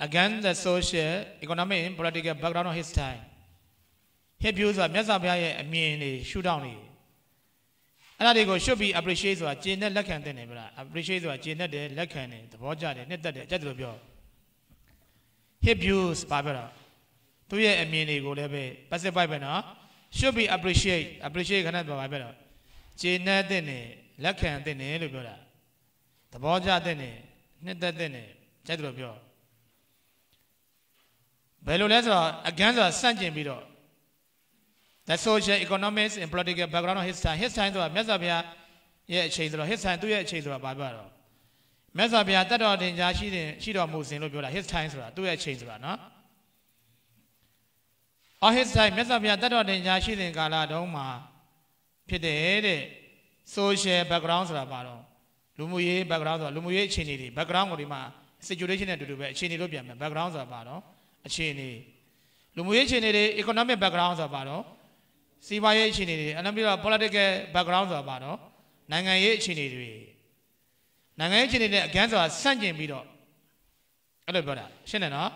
against the social, economic, and political background of his time. His views ဆိုတာမြတ်စွာဘုရားရဲ့အမြင်တွေရှုထောင့်တွေ အဲ့ဒါတွေကို should be appreciated ဆိုတာကျင့်တဲ့လက်ခံတဲ့နေမလား appreciate ဆိုတာကျင့်တဲ့လက်ခံတယ်သဘောကျတယ်နှစ်သက်တယ်အကျက်တယ်လို့ပြော his views ပါပြောတာသူရဲ့အမြင်တွေကိုလည်းပဲ passive ပိုက်ပဲနော် should be appreciate appreciate ခဏပြောပါပဲတော့ကျေနပ်တဲ့နဲ့လက်ခံတဲ့နဲ့လို့ပြောတာသဘောကျတဲ့နဲ့နှစ်သက်တဲ့နဲ့ကျက်တယ်လို့ပြောဘယ်လိုလဲဆိုတော့ again ဆိုတာစန့်ကျင်ပြီးတော့ the social economics and political background of his time his time ဆိုတာမြတ်စွာဘုရားရဲ့အချိန်ဆိုတော့ his time သူ့ရဲ့အချိန်ဆိုတာဘာပြောတော့မြတ်စွာဘုရားတတ်တော်တင်ကြားရှိတဲ့ရှိတော်မူစဉ်လို့ပြောတာ his time ဆိုတာသူ့ရဲ့အချိန်ဆိုတာနော် all his time မြတ်စွာဘုရားတတ်တော်တင်ကြားရှိတဲ့ကာလတုန်းမှာဖြစ်တယ်တဲ့ social background ဆိုတာပါတော့လူမှုရေး background ဆိုတာလူမှုရေးအခြေအနေတွေ background ကိုဒီမှာ situation နဲ့အတူတူပဲအခြေအနေလို့ပြန်မယ် background ဆိုတာပါတော့အခြေအနေလူမှုရေးအခြေအနေတွေ economic background ဆိုတာပါတော့ စီးပွားရေးအခြေအနေတွေအနောက်ပြီးတော့ political background ဆိုတာပါတော့နိုင်ငံရေးအခြေအနေတွေနိုင်ငံရေးအခြေအနေနဲ့ again ဆိုတာဆန့်ကျင်ပြီးတော့အဲ့လိုပြောတာရှင်းတယ်နော်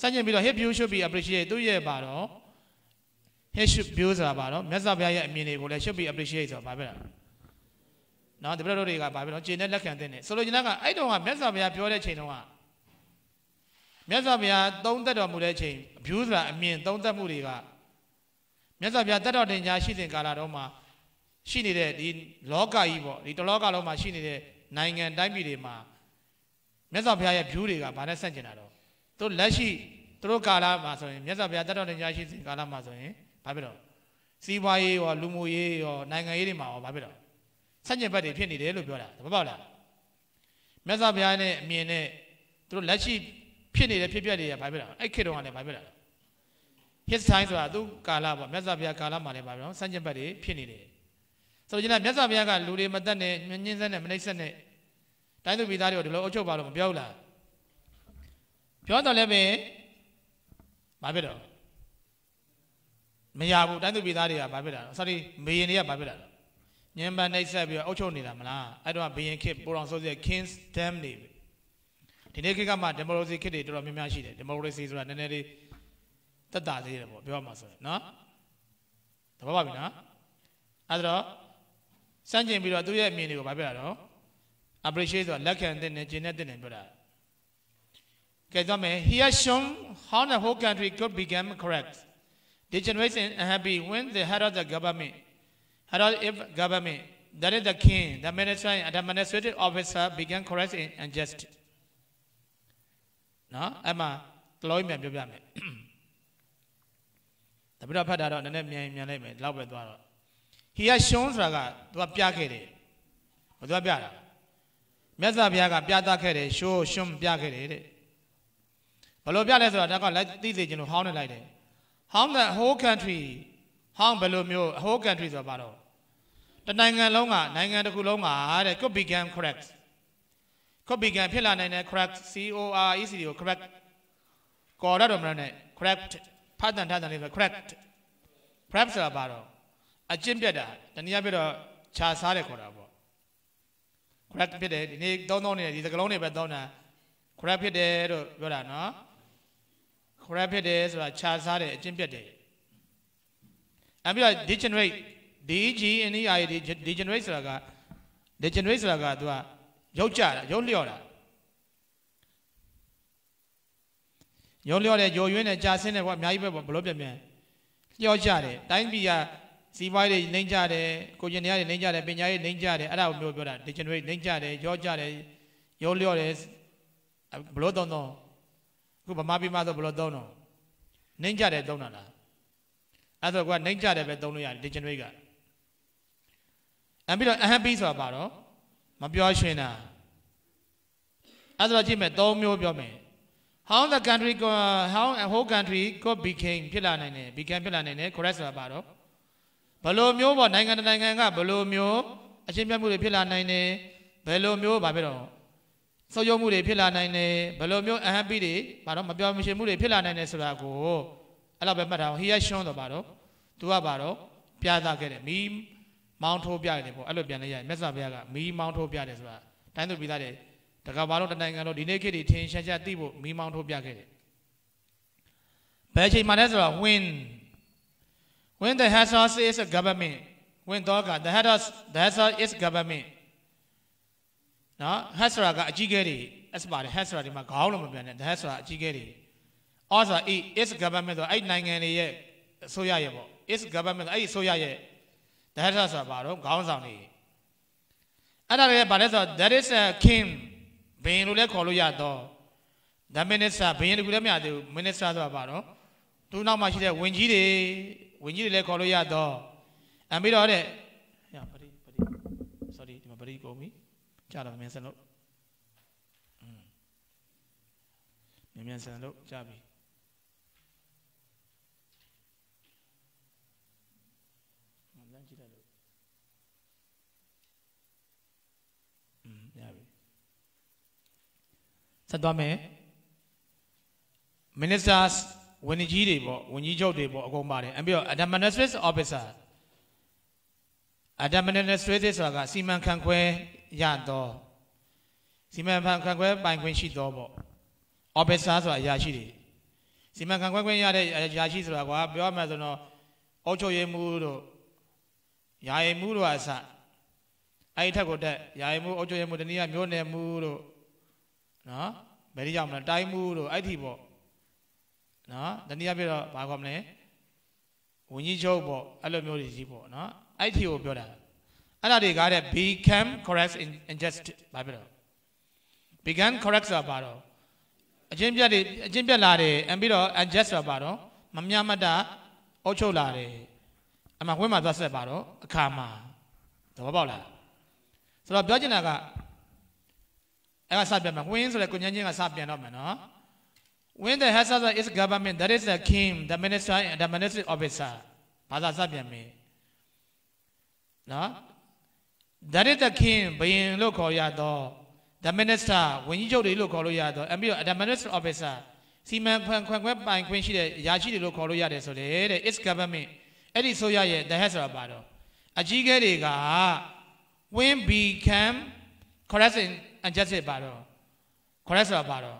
ဆန့်ကျင်ပြီးတော့ his view should be appreciate သူရဲ့ပါတော့ his view ဆိုတာပါတော့မြတ်စွာဘုရားရဲ့အမြင်တွေကိုလည်း should be appreciate ဆိုတာပါပဲလားနော်ဒီပြတော်တွေကပါပဲနော်ကျင့်တဲ့လက်ခံတဲ့နဲ့ဆိုလိုချင်တာကအဲ့တုန်းကမြတ်စွာဘုရားပြောတဲ့ချိန်တုန်းကမြတ်စွာဘုရားသုံးသက်တော်မူတဲ့ချိန် view ဆိုတာအမြင်သုံးသက်မှုတွေက မြတ်စွာဘုရားတတ်တော်တင်ညာရှိတဲ့ကာလတော့မှာရှိနေတဲ့ဒီလောကကြီးပေါ့ဒီတလောကလုံးမှာရှိနေတဲ့နိုင်ငံတိုင်းပြည်တွေမှာမြတ်စွာဘုရားရဲ့ view တွေကဘာနဲ့ဆန့်ကျင်တာတော့သူလက်ရှိသူတို့ကာလမှာဆိုရင်မြတ်စွာဘုရားတတ်တော်တင်ညာရှိတဲ့ကာလမှာဆိုရင်ဘာဖြစ်တော့စီးပွားရေးရောလူမှုရေးရောနိုင်ငံရေးတွေမှာရောဘာဖြစ်တော့ဆန့်ကျင်ဘက်တွေဖြစ်နေတယ်လို့ပြောတာတပတ်ပေါ့လားမြတ်စွာဘုရားနဲ့အမြင်နဲ့သူတို့လက်ရှိဖြစ်နေတဲ့ဖြစ်ပျက်တွေကဘာဖြစ်တာအဲ့ခေတ်တုန်းကလည်းဘာဖြစ်တာ his time ဆိုတာသူကာလပေါ့မြတ်စွာဘုရားကာလမှာလည်းပါပြောစံကျင်ဘတ်တွေဖြစ်နေတယ်ဆိုတော့ကျန်မြတ်စွာဘုရားကလူတွေမတက်နဲ့ညင်းစက်နဲ့မနှိမ့်ဆက်နဲ့တိုင်းသူပြည်သားတွေကိုဒီလိုအုပ်ချုပ်ပါလို့မပြောဘူးလားပြောတော့လည်းပဲဘာဖြစ်တော့မရဘူးတိုင်းသူပြည်သားတွေကဘာဖြစ်တာလဲ sorry မေရင်တွေကဘာဖြစ်တာလဲညင်ပန်းနှိမ့်ဆက်ပြီးတော့အုပ်ချုပ်နေတာမလားအဲ့တော့ဘယင်ခေတ်ပိုတော်ဆိုးတဲ့ kings dam နေပြီဒီနေ့ခေတ်ကမှ democracy ခေတ်တွေတော်တော်များများရှိတယ် democracy ဆိုတာနည်းနည်းလေး တက်တာသေးတယ်ပေါ့ပြောမှဆိုရင်နော်တဘောပါပြီနော်အဲ့တော့စမ်းကျင်ပြီးတော့သူ့ရဲ့အမြင်တွေကိုဗာပြတာတော့ appreciate ဆိုတာလက်ခံတဲ့နဲ့ကျင်တဲ့တဲ့နဲ့ပြောတာကဲတော့မယ် he has shown how the whole country could become correct the generation unhappy when the head of the government head of if government that is the king the minister and the administrative officer began correct and just နော်အဲ့မှာတလို့မြန်ပြောပြမယ် တပိတော့ဖတ်တာတော့နည်းနည်းမြန်မြန်လိုက်မယ်လောက်ပဲသွားတော့ he has shown ဆိုတာကသူကပြခဲ့တယ်ဘာသူကပြတာမြတ်စွာဘုရားကပြသခဲ့တယ်ရှိုးရှွန်းပြခဲ့တယ်တဲ့ဘယ်လိုပြလဲဆိုတော့ဒါကလက်သိစေခြင်းလို့ဟောင်းနေလိုက်တယ် how the whole country ဟောင်းဘယ်လိုမျိုး whole country ဆိုတာပါတော့တနိုင်ငံလုံးကနိုင်ငံတစ်ခုလုံးကတဲ့ could become correct could become ဖြစ်လာနိုင်တဲ့ correct c o r e c ကို correct ကော်ရတော့မလို့နဲ့ correct ဖတ်တန်ထတ်တန်လေးပဲ correct prep ဆိုတာပါတော့အကျင့်ပြတ်တာတနည်းအားဖြင့်တော့ခြာစားတယ်ခေါ်တာပေါ့ correct ဖြစ်တယ်ဒီနေ့သုံးသုံးနေဒီစကလုံးတွေပဲသုံးတာ correct ဖြစ်တယ်လို့ပြောတာနော် correct ဖြစ်တယ်ဆိုတာခြာစားတယ်အကျင့်ပြတ်တယ်အပြီးတော့ degenerate DG NEI degenerate ဆိုတာက degenerate ဆိုတာကသူကရုပ်ကြတာရုပ်လျော့တာ ရုပ်လျော့တယ်ဂျိုယွင်းတယ်ကြာဆင်းတယ်ပေါ့အများကြီးပဲပေါ့ဘလို့ပြပြန်လျော့ကြတယ်တိုင်းပြည်ကစီးပွားရေးနှိမ့်ကြတယ်ကိုကျင်တရားတွေနှိမ့်ကြတယ်ပညာရေးနှိမ့်ကြတယ်အဲ့ဒါကိုမျိုးပြောတာ degenerate နှိမ့်ကြတယ်ရော့ကြတယ်ရုပ်လျော့တယ်ဘလို့သုံးတော့ခုဗမာပြည်မှာဆိုဘလို့သုံးတော့နှိမ့်ကြတယ်သုံးတာလားအဲ့ဆိုကနှိမ့်ကြတယ်ပဲသုံးလို့ရတယ် degenerate ကအပြီးတော့ unhappy ဆိုတာပါတော့မပြောရှင်တာအဲ့ဆိုတော့ကြည့်မယ်၃မျိုးပြောမယ် how the country how a whole country could became ဖြစ်လာနိုင်တယ် became ဖြစ်လာနိုင်တယ် correct ဆိုတာပါတော့ဘယ်လိုမျိုးပေါ့နိုင်ငံတစ်နိုင်ငံကဘယ်လိုမျိုးအချင်းပြတ်မှုတွေဖြစ်လာနိုင်တယ်ဘယ်လိုမျိုးဗာဖြစ်တော့ဆုပ်ယုပ်မှုတွေဖြစ်လာနိုင်တယ်ဘယ်လိုမျိုး unhappy တွေဗာတော့မပြောမရှင်မှုတွေဖြစ်လာနိုင်တယ်ဆိုတာကိုအဲ့လောက်ပဲမှတ်ထားအောင် he has shown တော့ဗာတော့သူကဗာတော့ပြသခဲ့တယ်မီးမောင်းထိုးပြရတယ်ပေါ့အဲ့လိုပြန်လဲရတယ်မြတ်စွာဘုရားကမီးမောင်းထိုးပြတယ်ဆိုတာတိုင်းသူပြည်သားတွေ တကဘာလုံးတနိုင်ငံလုံးဒီနေ့ခေတ်တွေထင်ရှားရှားသိဖို့မီးမောင်းထိုးပြခဲ့တယ်ဘယ်ချိန်မှလဲဆိုတော့ when when the head of is a government when တော့က the head of the head of is government နော် head ဆိုတာကအကြီးအကဲတွေ s ပါတယ် head ဆိုတာဒီမှာခေါင်းလုံးမပြန်နဲ့ the head ဆိုတာအကြီးအကဲတွေ all ဆိုတာ is government ဆိုအဲ့နိုင်ငံတွေရဲ့အစိုးရရဲ့ပေါ့ is government အဲ့ဒီအစိုးရရဲ့ the head ဆိုတာဘာတော့ခေါင်းဆောင်တွေအဲ့ဒါလည်းဗာလဲဆိုတော့ that is a king ဘင်းလို့လည်းခေါ်လို့ရတော့ the minister ဘင်းတကူလည်းမရသေးဘူး minister ဆိုတာဘာတော့သူနောက်မှာရှိတဲ့ဝင်ကြီးတွေဝင်ကြီးတွေလည်းခေါ်လို့ရတော့အပြီးတော့တဲ့ရပရိပရိ sorry ဒီမှာပရိကုန်ပြီကြာတော့မြန်စံလို့မြန်မြန်စံလို့ကြာပြီလမ်းကြည့်လိုက်လို့อืมရပြီ ဆက်သွားမယ် ministers ဝန်ကြီးတွေပေါ့ဝန်ကြီးချုပ်တွေပေါ့အကုန်ပါတယ်အပြီးတော့ administrative officer administrative ဆိုတာကစီမံခန့်ခွဲရတော့စီမံခန့်ခွဲပိုင်ခွင့်ရှိတော့ပေါ့ officer ဆိုတာအရာရှိတွေစီမံခန့်ခွဲခွင့်ရတဲ့အရာရှိဆိုတာကွာပြောရမယ်ဆိုတော့အုပ်ချုပ်ရေးမှူးတို့ယာယီမှူးတို့အစအဲ့ဒီထက်ကိုတက်ယာယီမှူးအုပ်ချုပ်ရေးမှူးတနည်းကမြို့နယ်မှူးတို့ နော်ဘယ်ဒီကြောင့်မလဲတိုင်းမှူးတို့အဲ့ဒီပေါ့နော်တနည်းအားဖြင့်တော့ဘာခေါ်မလဲဝင်းကြီးချုပ်ပေါ့အဲ့လိုမျိုးတွေကြီးပေါ့နော်အဲ့ဒီကိုပြောတာအဲ့ဒါတွေကတဲ့ become correct in injustice ဘာပြောတော့ began correct ဆိုတာပါတော့အချင်းပြတ်တွေအချင်းပြတ်လာတယ်အပြီးတော့ unjust ဆိုတာပါတော့မမြတ်မတအုပ်ချုပ်လာတယ်အမှဝင်းမှာသွားဆက်ပါတော့အခါမှာသဘောပေါက်လားဆိုတော့ပြောချင်တာက အဲ့ကစပြန်မှာဝင်းဆိုတဲ့ကိုညင်းချင်းကစပြန်တော့မယ်နော် when the head of is government that is the king the minister and the ministry officer ဘာသာစပြန်မယ်နော် that is the king ဘယင်လို့ခေါ်ရတော့ the minister ဝန်ကြီးချုပ်တွေလို့ခေါ်လို့ရတော့အပြီးတော့ the ministry officer စီမံခွန်ခွန်ခွဲပိုင်ခွင့်ရှိတဲ့ရာရှိတွေလို့ခေါ်လို့ရတယ်ဆိုလေတဲ့ is government အဲ့ဒီဆိုရရဲ့ the head ဆိုတာပါတော့အကြီးအကဲတွေက when become correct and justice ပါတော့ correct ဆိုတာပါတော့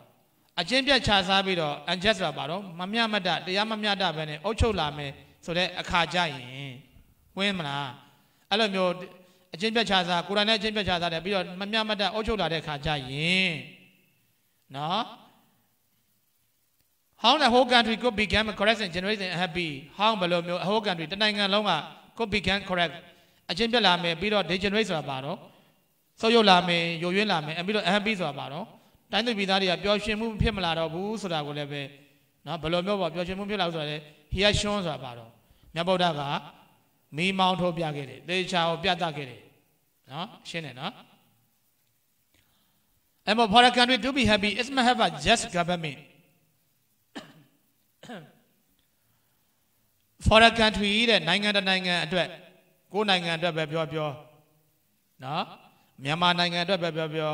အချင်းပြတ်ခြားစားပြီးတော့ unjust ဆိုတာပါတော့မမျှမတတရားမမျှတပဲနဲ့အုပ်ချုပ်လာမယ်ဆိုတဲ့အခါကြရင်ဝင်းမလားအဲ့လိုမျိုးအချင်းပြတ်ခြားစားကိုယ်တိုင်နဲ့အချင်းပြတ်ခြားစားတယ်ပြီးတော့မမျှမတအုပ်ချုပ်လာတဲ့အခါကြရင်နော် how the whole country could become correct and generate and happy how ဘယ်လိုမျိုး whole country တနိုင်ငံလုံးက could become correct အချင်းပြတ်လာမယ်ပြီးတော့ degenerate ဆိုတာပါတော့ ဆုပ်ယုပ်လာမယ်ယိုယွင်းလာမယ်ပြီးတော့ happy ဆိုတာပါတော့တိုင်းသူပြည်သားတွေကပျော်ရွှင်မှုဖြစ်မလာတော့ဘူးဆိုတာကိုလည်းပဲနော်ဘယ်လိုမျိုးပေါ့ပျော်ရွှင်မှုဖြစ်လာဆိုတော့လေ he has shown ဆိုတာပါတော့မြတ်ဗုဒ္ဓကမိမောင်းထိုးပြခဲ့တယ်တေချာကိုပြသခဲ့တယ်နော်ရှင်းတယ်နော် and for a country to be happy it must have a just government for a country တဲ့နိုင်ငံတစ်နိုင်ငံအတွက်ကိုယ်နိုင်ငံအတွက်ပဲပြောပြောနော် မြန်မာနိုင်ငံအတွက်ပဲပြောပြော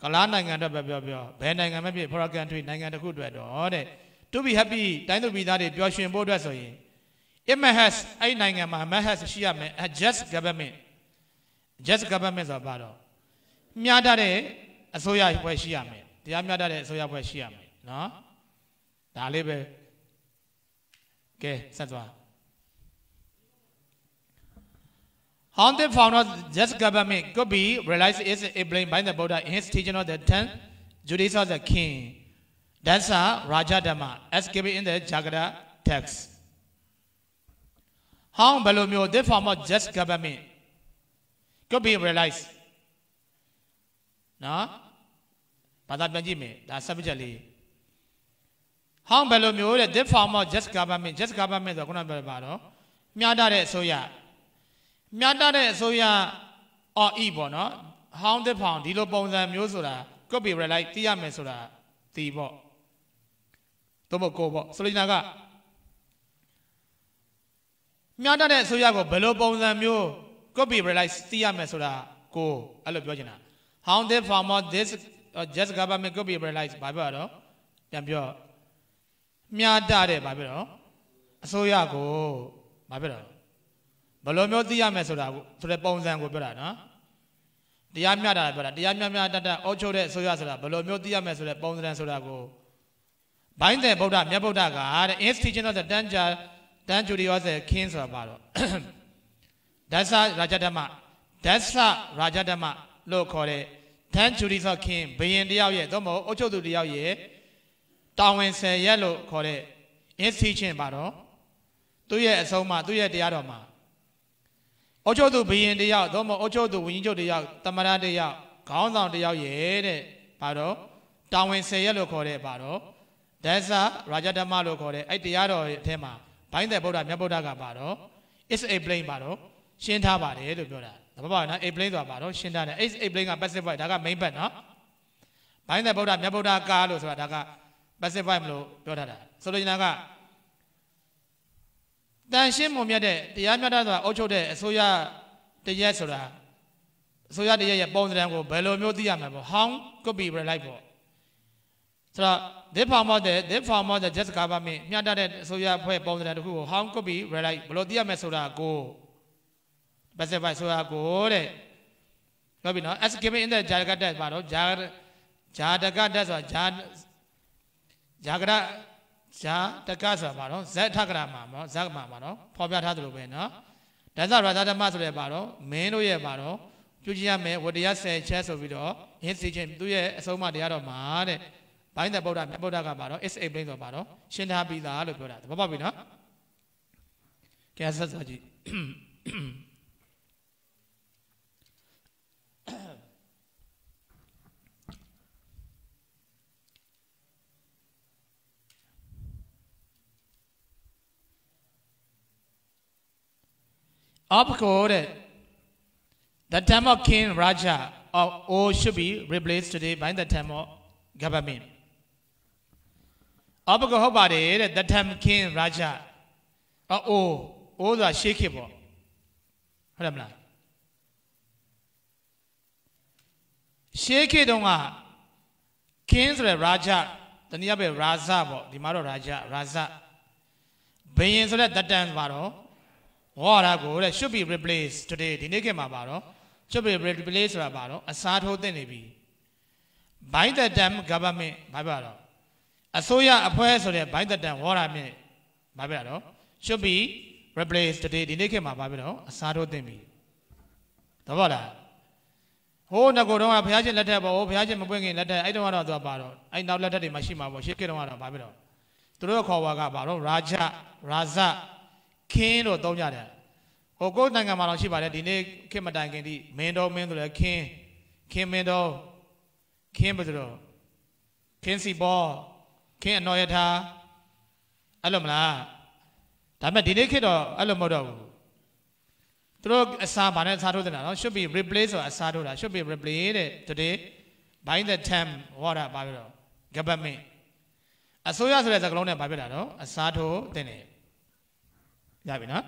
ကလားနိုင်ငံအတွက်ပဲပြောပြောဘယ်နိုင်ငံမှဖြစ် for a country နိုင်ငံတစ်ခုအတွက်တော့တဲ့ to be happy တိုင်းသူပြည်သားတွေပျော်ရွှင်ဖို့အတွက်ဆိုရင် it must has အဲ့နိုင်ငံမှာ must has ရှိရမယ် a just government just government ဆိုတာဘာတော့မျှတတဲ့အစိုးရဖွဲ့ရှိရမယ်တရားမျှတတဲ့အစိုးရဖွဲ့ရှိရမယ်နော်ဒါလေးပဲကဲဆက်သွား How they found out just government could be realized is explained by the Buddha in his teaching of the ten duties of the king. That's a Raja Dhamma as given in the Jagada text. How Balomyo they found out just government could be realized. နော်ဘာသာပြန်ကြည့်မယ်ဒါ subject လေးဟောင်းဘယ်လိုမျိုးတဲ့ this form of just government just government ဆိုတော့ခုနပြောပါတော့မျှတတဲ့အစိုးရ မျှတတဲ့အစိုးရအော်ဤပေါ့နော်ဟောင်း this form ဒီလိုပုံစံမျိုးဆိုတာ copy realize သိရမယ်ဆိုတာဒီပေါ့တော့ဘကိုပေါ့ဆိုလိုချင်တာကမျှတတဲ့အစိုးရကိုဘယ်လိုပုံစံမျိုး copy realize သိရမယ်ဆိုတာကိုအဲ့လိုပြောချင်တာ how they form out this uh, just government could be realized ဘာပြောတော့ပြန်ပြောမျှတတဲ့ဘာပြောတော့အစိုးရကိုဘာပြောတော့ ဘယ်လိုမျိုးသိရမယ်ဆိုတာကိုဆိုတဲ့ပုံစံကိုပြောတာနော်တရားမျှတာပြောတာတရားမျှမျှတတ်တတ်အုပ်ချုပ်တဲ့အစိုးရဆိုတာဘယ်လိုမျိုးသိရမယ်ဆိုတဲ့ပုံစံဆိုတာကိုဘိုင်းတဲ့ဗုဒ္ဓမြတ်ဗုဒ္ဓကတဲ့ institution of the တန်ကြာတန်ဂျူရီယောတဲ့ king ဆိုတာပါတော့ဒသရာဇဓမ္မဒသရာဇဓမ္မလို့ခေါ်တဲ့တန်ဂျူရီဆိုခင်ဘယင်တယောက်ရဲ့သို့မဟုတ်အုပ်ချုပ်သူတယောက်ရဲ့တာဝန်ဆယ်ရက်လို့ခေါ်တဲ့ institution ပါတော့သူ့ရဲ့အဆုံးအမသူ့ရဲ့တရားတော်မှာ အုပ်ချုပ်သူဘယင်တယောက်သို့မဟုတ်အုပ်ချုပ်သူဝင်းကြီးချုပ်တယောက်တမရတယောက်ခေါင်းဆောင်တယောက်ရဲ့တဲ့ပါတော့တာဝန်ဆယ်ရက်လို့ခေါ်တဲ့ပါတော့ဒသရာဇဓမ္မလို့ခေါ်တဲ့အဲ့တရားတော်ရဲ့အထက်မှာဘိုင်းတဲ့ဗုဒ္ဓမြတ်ဗုဒ္ဓကပါတော့ is a plane ပါတော့ရှင်းထားပါတယ်လို့ပြောတာတပတ်ပါနော် a plane ဆိုတာပါတော့ရှင်းထားတယ် is a plane က passive voice ဒါက main ဘက်နော်ဘိုင်းတဲ့ဗုဒ္ဓမြတ်ဗုဒ္ဓကားလို့ဆိုတာဒါက passive voice မလို့ပြောထားတာဆိုလိုချင်တာက တန်ရှင်းမုံမြတ်တဲ့တရားမြတ်တာဆိုတာအုပ်ချုပ်တဲ့အစိုးရတရက်ဆိုတာအစိုးရတရက်ရဲ့ပုံစံကိုဘယ်လိုမျိုးသိရမှာပေါ့ how could be right ပေါ့ဆိုတော့ this form of the this form of the just government မြတ်တဲ့အစိုးရဖွဲ့ပုံစံတစ်ခုကို how could be right ဘယ်လိုသိရမလဲဆိုတာကို passive voice ဆိုတာကိုတဲ့ပြောပြီနော် as given in the jagadat ပါတော့ jag jagadat ဆိုတာ jag jagara ဇာတကဆိုတာပါတော့ဇတ်ထကရမှာပါဇတ်မှာပါတော့ဖော်ပြထားသလိုပဲနော်ဒါသရဇာဓမ္မဆိုတဲ့ပါတော့မင်းတို့ရဲ့ပါတော့ပြုကြည့်ရမယ်ဝတရား10ချက်ဆိုပြီးတော့ရင်းစီခြင်းသူရဲ့အဆုံးအမတရားတော်မှာတဲ့ဘိုင်းတဲ့ဗုဒ္ဓမြတ်ဗုဒ္ဓကပါတော့ is a plain ဆိုပါတော့ရှင်းထားပြီးသားလို့ပြောတာသဘောပေါက်ပြီနော်ကဲဆက်စားကြည့် Of course, the term of king Raja or O should be replaced today by the term of government. Of course, ဟုတ်ပါတယ်တဲ့ the term king Raja or O O ဆိုတာရှေးခေတ်ပေါ့ဟုတ်တယ်မလားရှေးခေတ်တုန်းက king ဆိုတဲ့ Raja တနည်းအားဖြင့် Raza ပေါ့ဒီမှာတော့ Raja Raza ဘယင်ဆိုတဲ့ the term ပါတော့ ဝါရကိုတဲ့ should be replaced today ဒီနေ့ခေတ်မှာပါတော့ should be replaced ဆိုတာပါတော့အစားထိုးသင့်နေပြီ by the time government ဘာပြောတော့အစိုးရအဖွဲ့ဆိုတဲ့ by the time ဝါရမြင့်ဘာပြောတော့ should be replaced today ဒီနေ့ခေတ်မှာဘာပြောတော့အစားထိုးသင့်ပြီသဘောလားဟိုးငကိုတော့ဘုရားရှင်လက်ထက်ပေါ့ဘုရားရှင်မပွင့်ခင်လက်ထက်အဲ့တုန်းကတော့သူကပါတော့အဲ့နောက်လက်ထက်တွေမှာရှိမှာပေါ့ရှေးခေတ်တုန်းကတော့ဘာပြောတော့သူတို့ခေါ်ပါကပါတော့ရာဂျရာဇ ခင်းလို့သုံးကြတယ်ဟိုကိုယ်နိုင်ငံမှာတော့ရှိပါတယ်ဒီနေ့ခေတ်မတိုင်ခင်ဒီမင်းတော်မင်းဆိုလဲခင်းခင်းမင်းတော်ခင်းဘယ်လိုခင်းစီဘောခင်းအနော်ယထာအဲ့လိုမလားဒါပေမဲ့ဒီနေ့ခေတ်တော့အဲ့လိုမဟုတ်တော့ဘူးသူတို့အစားဗာနဲ့အစားထိုးတယ်နော် should be replace ဆိုတာအစားထိုးတာ should be replace တဲ့ today by the time ဟောတာဘာပြောတော့ government အစိုးရဆိုတဲ့စကားလုံးနဲ့ဘာဖြစ်တာတော့အစားထိုးတင်တယ် ရပြီနော်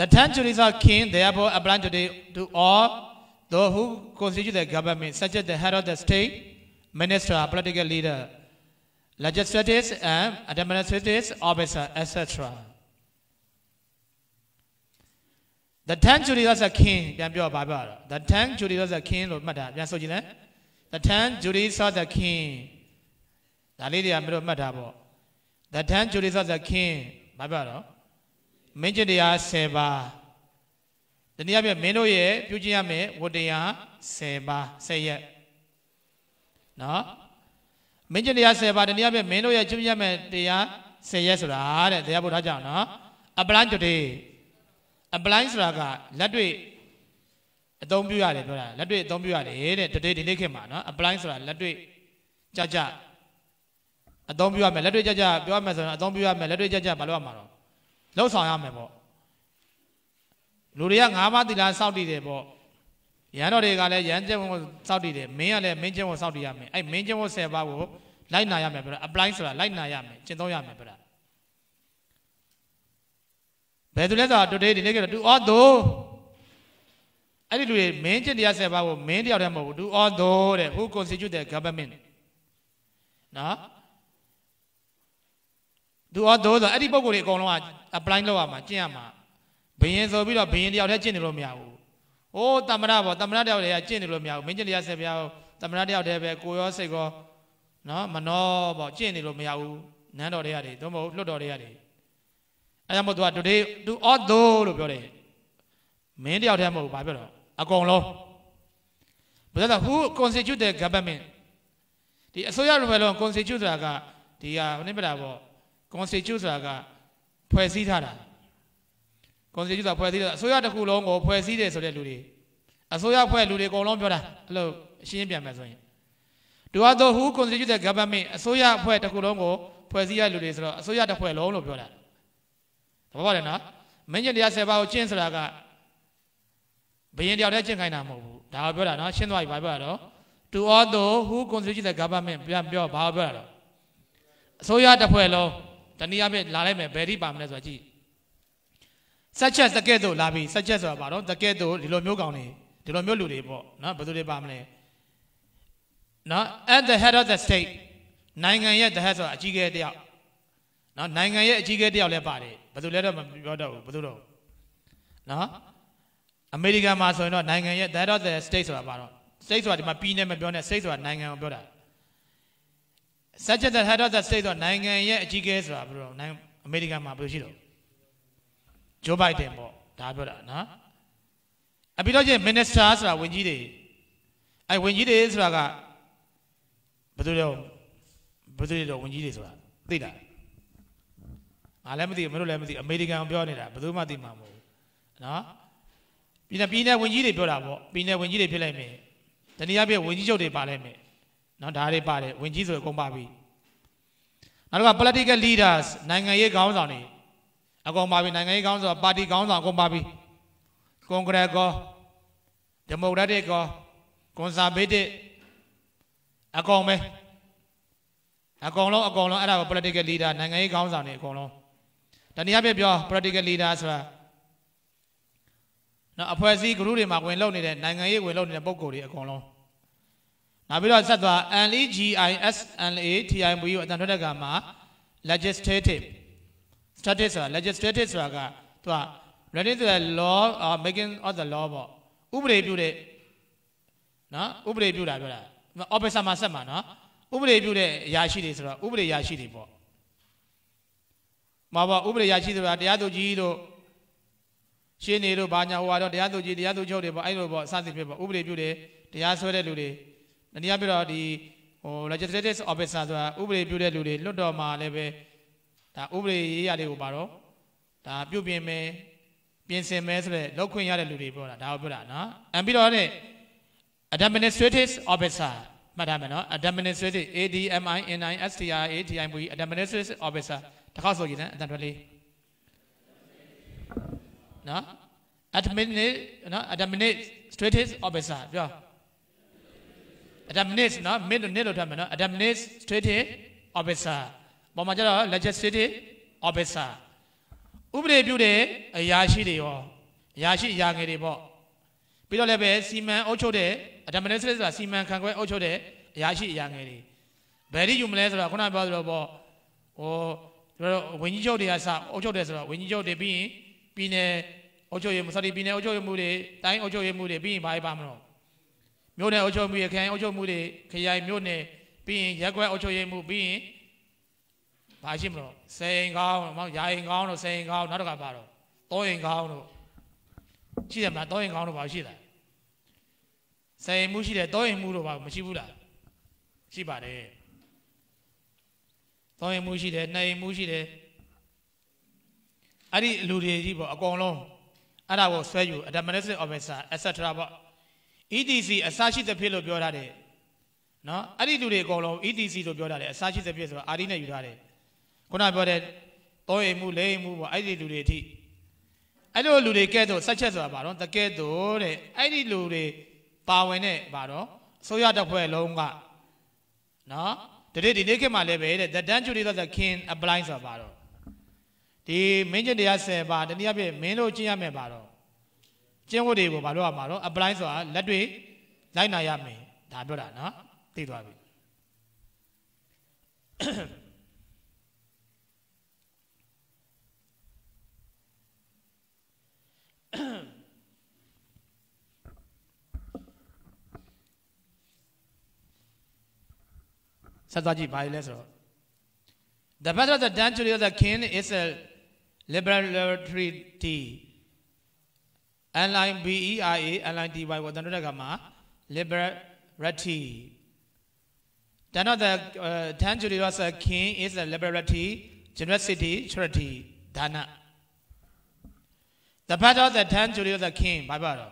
The ten duties of king therefore apply to, the, to all those who constitute the government, such as the head of the state, minister, political leader, legislators, and administrative officer, etc. The ten duties of the king ပြန်ပြောပါပါတော့ The ten duties of the king လို့မှတ်တာပြန်ဆိုကြည့်လဲ The ten duties of the king ဒါလေးတွေကမင်းတို့မှတ်တာပေါ့ The ten duties of the king ဘာပြောတော့မင်းကျင့်တရား10ပါးတနည်းအားဖြင့်မင်းတို့ရဲ့ပြုကျင့်ရမယ့်ဝတ္တရား10ပါး10ရက်နော်မင်းကျင့်တရား10ပါးတနည်းအားဖြင့်မင်းတို့ရဲ့ပြုကျင့်ရမယ့်တရား10ရက်ဆိုတာတဲ့တရားပို့ထားကြအောင်နော် apply today apply ဆိုတာကလက်တွေ့အသုံးပြုရတယ်ပြောတာလက်တွေ့အသုံးပြုရတယ်တဲ့ today ဒီနေ့ခေတ်မှာနော် apply ဆိုတာလက်တွေ့ကြကြ အသုံးပြုရမယ်လက်တွေ့ကြကြပြောရမယ်ဆိုရင်အသုံးပြုရမယ်လက်တွေ့ကြကြမလုပ်ရမှာတော့လှုပ်ဆောင်ရမယ်ပေါ့လူတွေကငါးပါးသီလစောင့်တည်တယ်ပေါ့ရန်တော်တွေကလည်းရန်ကျင့်ဖို့စောင့်တည်တယ်မင်းကလည်းမင်းကျင့်ဖို့စောင့်တည်ရမယ်အဲ့မင်းကျင့်ဖို့10ပါးကိုလိုက်နာရမယ်ပြောတာ apply ဆိုတာလိုက်နာရမယ်ကျင့်သုံးရမယ်ပြောတာဘယ်သူလဲဆိုတော့ today ဒီနေ့ကတော့ to all though အဲ့ဒီလူတွေမင်းကျင့်တရား10ပါးကိုမင်းတယောက်တည်းမဟုတ်ဘူး to all though တဲ့ who constitute the government နော် to all though ဆိုအဲ့ဒီပုံကိုယ်တွေအကုန်လုံးက apply လုပ်ရမှာကျင့်ရမှာဘယင်ဆိုပြီးတော့ဘယင်တယောက်တည်းကျင့်နေလို့မရဘူး။အိုးတမရပေါ့တမရတယောက်တည်းကကျင့်နေလို့မရဘူး။မင်းကျင့်တရားဆက်ပြားတမရတယောက်တည်းပဲကိုရောစိတ်ရောနော်မနောပေါ့ကျင့်နေလို့မရဘူး။နန်းတော်တွေရတယ်သို့မဟုတ်လွတ်တော်တွေရတယ်။အဲကြောင့်မို့သူက today to all though လို့ပြောတယ်။မင်းတယောက်တည်းမဟုတ်ဘူးဘာပြောတော့အကုန်လုံး။ဘာလို့လဲ who constitute the government ဒီအစိုးရလိုပဲလုံး constitute ဆိုတာကဒီဟာဟိုနေ့ပြတာပေါ့ constitute ဆိုတာကဖွဲ့စည်းထားတာကွန်စတီကျူဆိုတာဖွဲ့စည်းတာအစိုးရတစ်ခုလုံးကိုဖွဲ့စည်းတယ်ဆိုတဲ့လူတွေအစိုးရဖွဲ့လူတွေအကုန်လုံးပြောတာအဲ့လိုအရှင်းပြန်မယ်ဆိုရင်တူအပ်သော who constitute the government အစိုးရဖွဲ့တစ်ခုလုံးကိုဖွဲ့စည်းရလူတွေဆိုတော့အစိုးရတစ်ဖွဲ့လုံးလို့ပြောတာသဘောပေါက်တယ်နော်မင်းကျင်တရား10ပါးကိုကျင့်ဆိုတာကဘယင်တယောက်တည်းကျင့်ခိုင်းတာမဟုတ်ဘူးဒါကိုပြောတာနော်ရှင်းသွားပြီဘာပြောတာတော့ to all those who constitute the government ပြန်ပြောဘာကိုပြောတာတော့အစိုးရတစ်ဖွဲ့လုံး တနည်းအားဖြင့်လာလိုက်မယ်ဘယ်ထိပါမလဲဆိုတာကြည့်ဆက်ချက်တကဲ့သို့လာပြီဆက်ချက်ဆိုတာဘာတော့တကဲ့သို့ဒီလိုမျိုးကောင်းနေဒီလိုမျိုးလူတွေပေါ့နော်ဘယ်သူတွေပါမလဲနော် at the head of the state နိုင်ငံရဲ့ the head ဆိုတာအကြီးအကဲတယောက်နော်နိုင်ငံရဲ့အကြီးအကဲတယောက်လည်းပါတယ်ဘယ်သူလဲတော့မပြောတော့ဘူးဘယ်သူတော့နော်အမေရိကန်မှာဆိုရင်တော့နိုင်ငံရဲ့ the head of the state ဆိုတာဘာတော့ state ဆိုတာဒီမှာပြည်နယ်မပြောနဲ့ state ဆိုတာနိုင်ငံကိုပြောတာ such as the head of the state ဆိုနိုင်ငံရဲ့အကြီးအကဲဆိုတာဘယ်လိုနိုင်ငံအမေရိကန်မှာဘယ်လိုရှိတော့ဂျိုးဘိုက်ဒန်ပေါ့ဒါပြောတာနော်အပြီးတော့ကျ minister ဆိုတာဝန်ကြီးတွေအဲဝန်ကြီးတွေဆိုတာကဘယ်သူလဲဘယ်သူလဲတော့ဝန်ကြီးတွေဆိုတာသိလားငါလည်းမသိဘူးမင်းတို့လည်းမသိအမေရိကန်ပြောနေတာဘယ်သူမှသိမှာမဟုတ်ဘူးနော်ပြည်နယ်ပြည်နယ်ဝန်ကြီးတွေပြောတာပေါ့ပြည်နယ်ဝန်ကြီးတွေဖြစ်လိုက်မယ်တနည်းအားဖြင့်ဝန်ကြီးချုပ်တွေပါလိုက်မယ် နော်ဒါတွေပါတယ်ဝင်ကြီးဆိုအကုန်ပါပြီနောက်တစ်ခါ political leaders နိုင်ငံရေးခေါင်းဆောင်တွေအကုန်ပါပြီနိုင်ငံရေးခေါင်းဆောင်ပါတီခေါင်းဆောင်အကုန်ပါပြီကွန်ဂရက်ကောဒီမိုကရက်တစ်ကောကွန်ဆာဗေးတစ်အကုန်ပဲအကုန်လုံးအကုန်လုံးအဲ့ဒါကို political leader နိုင်ငံရေးခေါင်းဆောင်တွေအကုန်လုံးတနည်းအားဖြင့်ပြော political leader ဆိုတာနော်အဖွဲ့အစည်း group တွေမှာဝင်လုပ်နေတဲ့နိုင်ငံရေးဝင်လုပ်နေတဲ့ပုံကိုယ်တွေအကုန်လုံး နောက်ပြီးတော့ဆက်သွား LEGIS LATIMB ကိုအတန်ထွက်တဲ့ကမှာ legislative status ဆိုတာ legislative ဆိုတာကသူက ready to the law or making of the law ပေါ့ဥပဒေပြုတဲ့နော်ဥပဒေပြုတာပြောတာ officer မှာဆက်မှာနော်ဥပဒေပြုတဲ့အရာရှိတွေဆိုတော့ဥပဒေအရာရှိတွေပေါ့မှာပေါ့ဥပဒေအရာရှိဆိုတာတရားသူကြီးတို့ရှင်းနေတို့ဘာညာဟိုကတော့တရားသူကြီးတရားသူချုပ်တွေပေါ့အဲ့လိုပေါ့အစသဖြင့်ပေါ့ဥပဒေပြုတယ်တရားဆွဲတဲ့လူတွေ တနည်းအားဖြင့်တော့ဒီဟို legislative officer ဆိုတာဥပဒေပြုတဲ့လူတွေလွတ်တော်မှာလည်းပဲဒါဥပဒေရေးရတွေကိုပါတော့ဒါပြုပြင်မယ်ပြင်ဆင်မယ်ဆိုတဲ့လောက်ခွင့်ရတဲ့လူတွေပြောတာဒါကိုပြောတာနော်အပြီးတော့တဲ့ administrative officer မှတ်ထားမယ်နော် administrative A D M I N I S T R A T I V administrative officer တစ်ခေါက်ဆိုရင်လည်းအတန်ထွက်လေးနော် admin နော် admin administrative officer ပြော administrative နော် mid နစ်လို့ထပ်မယ်နော် administrative officer ပေါ်မှာကျတော့ legislative officer ဥပဒေပြုတဲ့အရာရှိတွေရောအရာရှိအရာငယ်တွေပေါ့ပြီးတော့လည်းပဲစီမံအုပ်ချုပ်တဲ့ administrative ဆိုတာစီမံခန့်ခွဲအုပ်ချုပ်တဲ့အရာရှိအရာငယ်တွေဘယ်ဒီယူမလဲဆိုတော့ခုနပြောသလိုပေါ့ဟိုကျွန်တော်ဝင်းကြီးချုပ်တွေကစအုပ်ချုပ်တယ်ဆိုတော့ဝင်းကြီးချုပ်တွေပြီးရင်ပြည်နယ်အုပ်ချုပ်ရေးမှုစတီပြည်နယ်အုပ်ချုပ်ရေးမှုတွေတိုင်းအုပ်ချုပ်ရေးမှုတွေပြီးရင်ဘာပါမလို့ မြို့နယ်အုပ်ချုပ်မှုရခိုင်အုပ်ချုပ်မှုတွေခရိုင်မြို့နယ်ပြီးရင်ရက်ကွက်အုပ်ချုပ်ရေးမှုပြီးရင်ဘာရှိမလို့စေအိမ်ကောင်းမောင်ရာအိမ်ကောင်းတို့စေအိမ်ကောင်းနောက်တစ်ခါပါတော့တောအိမ်ကောင်းတို့ရှိတယ်မလားတောအိမ်ကောင်းတို့ဘာရှိလားစေအိမ်မှုရှိတယ်တောအိမ်မှုတို့ဘာမရှိဘူးလားရှိပါတယ်တောအိမ်မှုရှိတယ်နှိမ်မှုရှိတယ်အဲ့ဒီလူတွေကြီးပေါ့အကုန်လုံးအဲ့ဒါကိုဆွဲယူ administrative officer etc ပေါ့ ETC အစရှိသဖြင့်လို့ပြောထားတယ်နော်အဲ့ဒီလူတွေအကုန်လုံး ETC လို့ပြောထားတယ်အစရှိသဖြင့်ဆိုတော့ RD နဲ့ယူထားတယ်ခုနပြောတဲ့တောအိမ်မှုလေးအိမ်မှုပေါ့အဲ့ဒီလူတွေအထိအဲ့လိုလူတွေကဲတော့ဆက်ချက်ဆိုတာဘာတော့တကဲတော့တဲ့အဲ့ဒီလူတွေပါဝင်တဲ့ဘာတော့ဆိုရတစ်ဖွဲ့လုံးကနော်တတိဒီနေ့ခေတ်မှာလည်းပဲတဲ့ the dan jury of the king apply ဆိုတာဘာတော့ဒီမင်းကျင့်တရား10ပါတနည်းအားဖြင့်မင်းတို့ကျင့်ရမယ်ပါတော့ ကျင့်ဝတ်တွေကိုဘာလို့ရမှာတော့ apply ဆိုတာလက်တွေလိုက်နာရမယ်ဒါပြောတာနော်သိသွားပြီဆက်သွားကြည့်ဘာလဲဆိုတော့ The path of the dentary of the king is a liberality L I B E R A L I T Y ကိုတန်တဲ့ကမှာ liberality Then of the uh, dentary of the king is a liberality generosity charity ဒါန The path of the dentary of the king ဘာပါတော့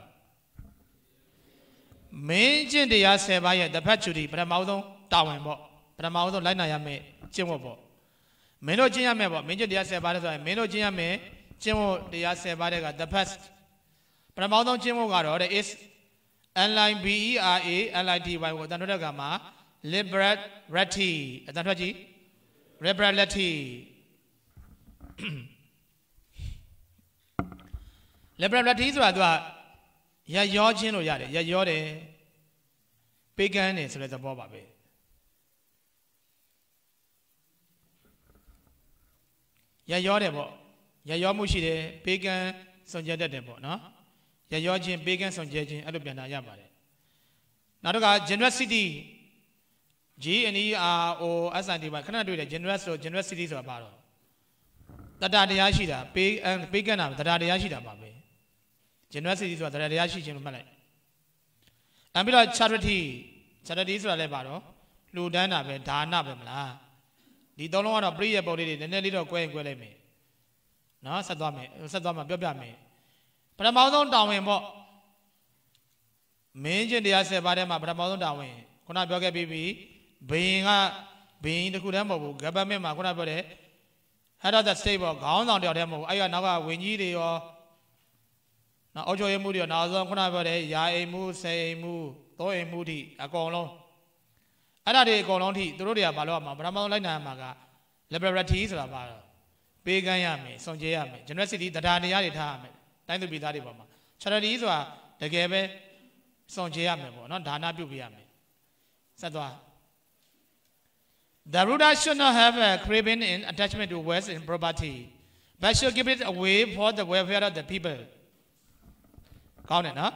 မင်းကျင့်တရား10ပါးရဲ့ the path jury ပထမဆုံးတာဝန်ပေါ့ပထမဆုံးလိုက်နာရမယ်ကျင့်ဝတ်ပေါ့မင်းတို့ကျင့်ရမယ်ပေါ့မင်းကျင့်တရား10ပါးတဲ့ဆိုရင်မင်းတို့ကျင့်ရမယ်ကျင့်ဝတ်တရား10ပါးတဲ့က the first ပထမဆုံးကျင့်ဝတ်ကတော့တဲ့ is L I B E R A L I T Y ကိုအတန်ထွက်တဲ့ကမှာ liberality အတန်ထွက်ကြည့် liberality liberality ဆိုတာသူကရရောချင်းလို့ရတယ်ရရောတယ်ပေးကမ်းတယ်ဆိုတဲ့သဘောပါပဲရရောတယ်ပေါ့ရရောမှုရှိတယ်ပေးကမ်းစွန်ကြဲတတ်တယ်ပေါ့နော် ရရောချင်းပေးကမ်းစွန်ကြဲခြင်းအဲ့လိုပြန်လာရပါတယ်နောက်တစ်ခါ generosity G N E R O S I T ပါခဏတွေ့တယ် generous ဆို generosity ဆိုတာပါတော့တတတရားရှိတာပေးပေးကမ်းတာတတတရားရှိတာပါပဲ generosity ဆိုတာတတတရားရှိခြင်းလို့မှတ်လိုက်အပြီးတော့ charity charity ဆိုတာလည်းပါတော့လှူဒန်းတာပဲဒါနပဲမလားဒီသုံးလုံးကတော့ပြည့်ရဲ့ပုံလေးတွေနည်းနည်းလေးတော့ကွဲရင်ကွဲလိုက်မယ်နော်ဆက်သွားမယ်ဆက်သွားမှပြောပြမယ် ပထမဆုံးတာဝန်ပေါ့မင်းကျင့်တရားဆက်ပါးထဲမှာပထမဆုံးတာဝန်ခုနပြောခဲ့ပြီးပြီဘယင်ကဘယင်တခုတည်းမဟုတ်ဘူး government မှာခုနပြောတဲ့ head of the state ပေါ့ခေါင်းဆောင်တယောက်တည်းမဟုတ်ဘူးအဲ့ကနောက်ကဝင်ကြီးတွေရောနော်အုပ်ချုပ်ရေးမှုတွေရောနောက်ဆုံးခုနပြောတဲ့ယာအိမ်မှုဆယ်အိမ်မှုတောအိမ်မှုထိအကုန်လုံးအဲ့ဒါတွေအကုန်လုံးထိသူတို့တွေကမလုပ်ရမှာပထမဆုံးလိုက်နိုင်မှာက liberty ဆိုတာပါတော့ပေးကမ်းရမယ်စွန့်ကြဲရမယ် generosity တရားတရားတွေထားရမယ် တိုင်းသူပြည်သားတွေပေါ်မှာ charity ဆိုတာတကယ်ပဲစွန့်ကြဲရမယ်ပေါ့နော်ဒါနပြုပေးရမယ်ဆက်သွား The Buddha should not have a craving in attachment to wealth and property but should give it away for the welfare of the people ကောင်းတယ်နော်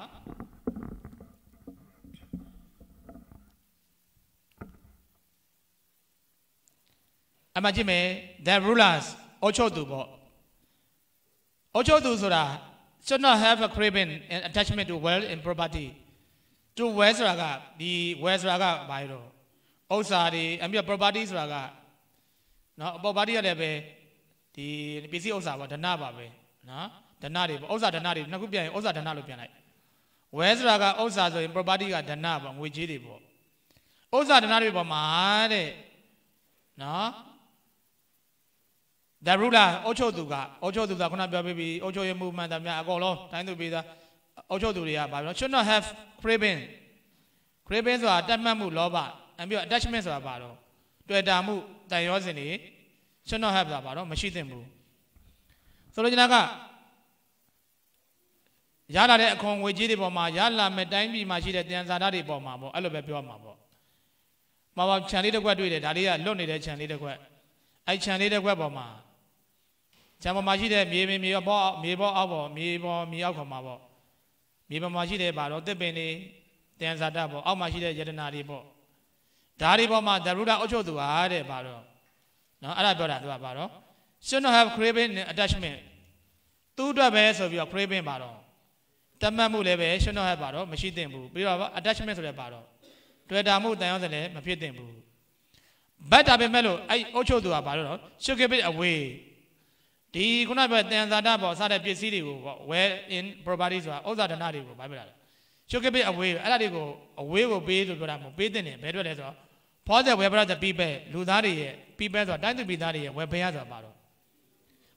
အမှကြည့်မယ် the rulers အုပ်ချုပ်သူပေါ့အုပ်ချုပ်သူဆိုတာ should not have a craving and attachment to wealth and property to wealth ဆိုတာကဒီ wealth ဆိုတာကဘာလို့ဥစ္စာတွေအမြဲ property ဆိုတာကနော် property ကလည်းပဲဒီပစ္စည်းဥစ္စာပေါ့ဓနပါပဲနော်ဓနတွေပေါ့ဥစ္စာဓနတွေနှစ်ခုပြန်ရင်ဥစ္စာဓနလို့ပြန်လိုက် wealth ဆိုတာကဥစ္စာဆိုရင် property ကဓနပေါ့ငွေကြေးတွေပေါ့ဥစ္စာဓနတွေပေါ်မှာတဲ့နော် the ruler အုပ်ချုပ်သူကအုပ်ချုပ်သူကခုနပြောပြီးပြီအုပ်ချုပ်ရေးမှုမှန်တယ်များအကုန်လုံးတိုင်းသူပြည်သားအုပ်ချုပ်သူတွေကဘာပြော should not have craving craving ဆိုတာတက်မှတ်မှုလောဘအပြီးတော့ attachment ဆိုတာဘာတော့တွေ့တာမှုတန်ရောစင်တွေ should not have ဆိုတာဘာတော့မရှိသင့်ဘူးဆိုလိုချင်တာကရလာတဲ့အခွန်ငွေကြေးတွေပေါ်မှာရလာမဲ့တိုင်းပြည်မှာရှိတဲ့တန်ဇာတာတွေပေါ်မှာပေါ့အဲ့လိုပဲပြောမှာပေါ့မဘာခြံလေးတစ်ခွက်တွေ့တယ်ဒါလေးကလွတ်နေတဲ့ခြံလေးတစ်ခွက်အဲ့ခြံလေးတစ်ခွက်ပေါ်မှာ ခြံပေါ်မှာရှိတဲ့မြေပင်မြေပေါ်မြေပေါ်အောက်ပေါ်မြေပေါ်မြေအောက်ခေါ်မှာပေါ့မြေပေါ်မှာရှိတဲ့ဘာတော့တစ်ပင်တွေတန်ဇာတာပေါ့အောက်မှာရှိတဲ့ယတနာတွေပေါ့ဓာတ်တွေပေါ်မှာဒရုဒအုတ်ချုပ်သူဟာတဲ့ဘာတော့နော်အဲ့ဒါပြောတာသူကဘာတော့ should not have craving attachment သူ့အတွက်ပဲဆိုပြီးတော့ craving ပါတော့တတ်မှတ်မှုလည်းပဲ should not have ပါတော့မရှိသင့်ဘူးပြီးတော့ attachment ဆိုလည်းပါတော့တွေ့တာမှုတန်ရောစလည်းမဖြစ်သင့်ဘူးဘတ်တာပဲမဲ့လို့အဲ့အုတ်ချုပ်သူကဘာလို့တော့ should give it away ဒီခုနကပြောတန်ဇာတာပေါ့စတဲ့ပစ္စည်းတွေကိုပေါ့ well in property ဆိုတာဥစ္စာဒနာတွေကိုဘာပြောတာလဲ should give it away အဲ့ဒါတွေကို away ကိုပေးလို့ပြောတာမဟုတ်ပေးတဲ့နေဘယ်အတွက်လဲဆိုတော့ for the well the people လူသားတွေရဲ့ people ဆိုတာတိုင်းသူပြည်သားတွေရဲ့ well being ဆိုတာပါတော့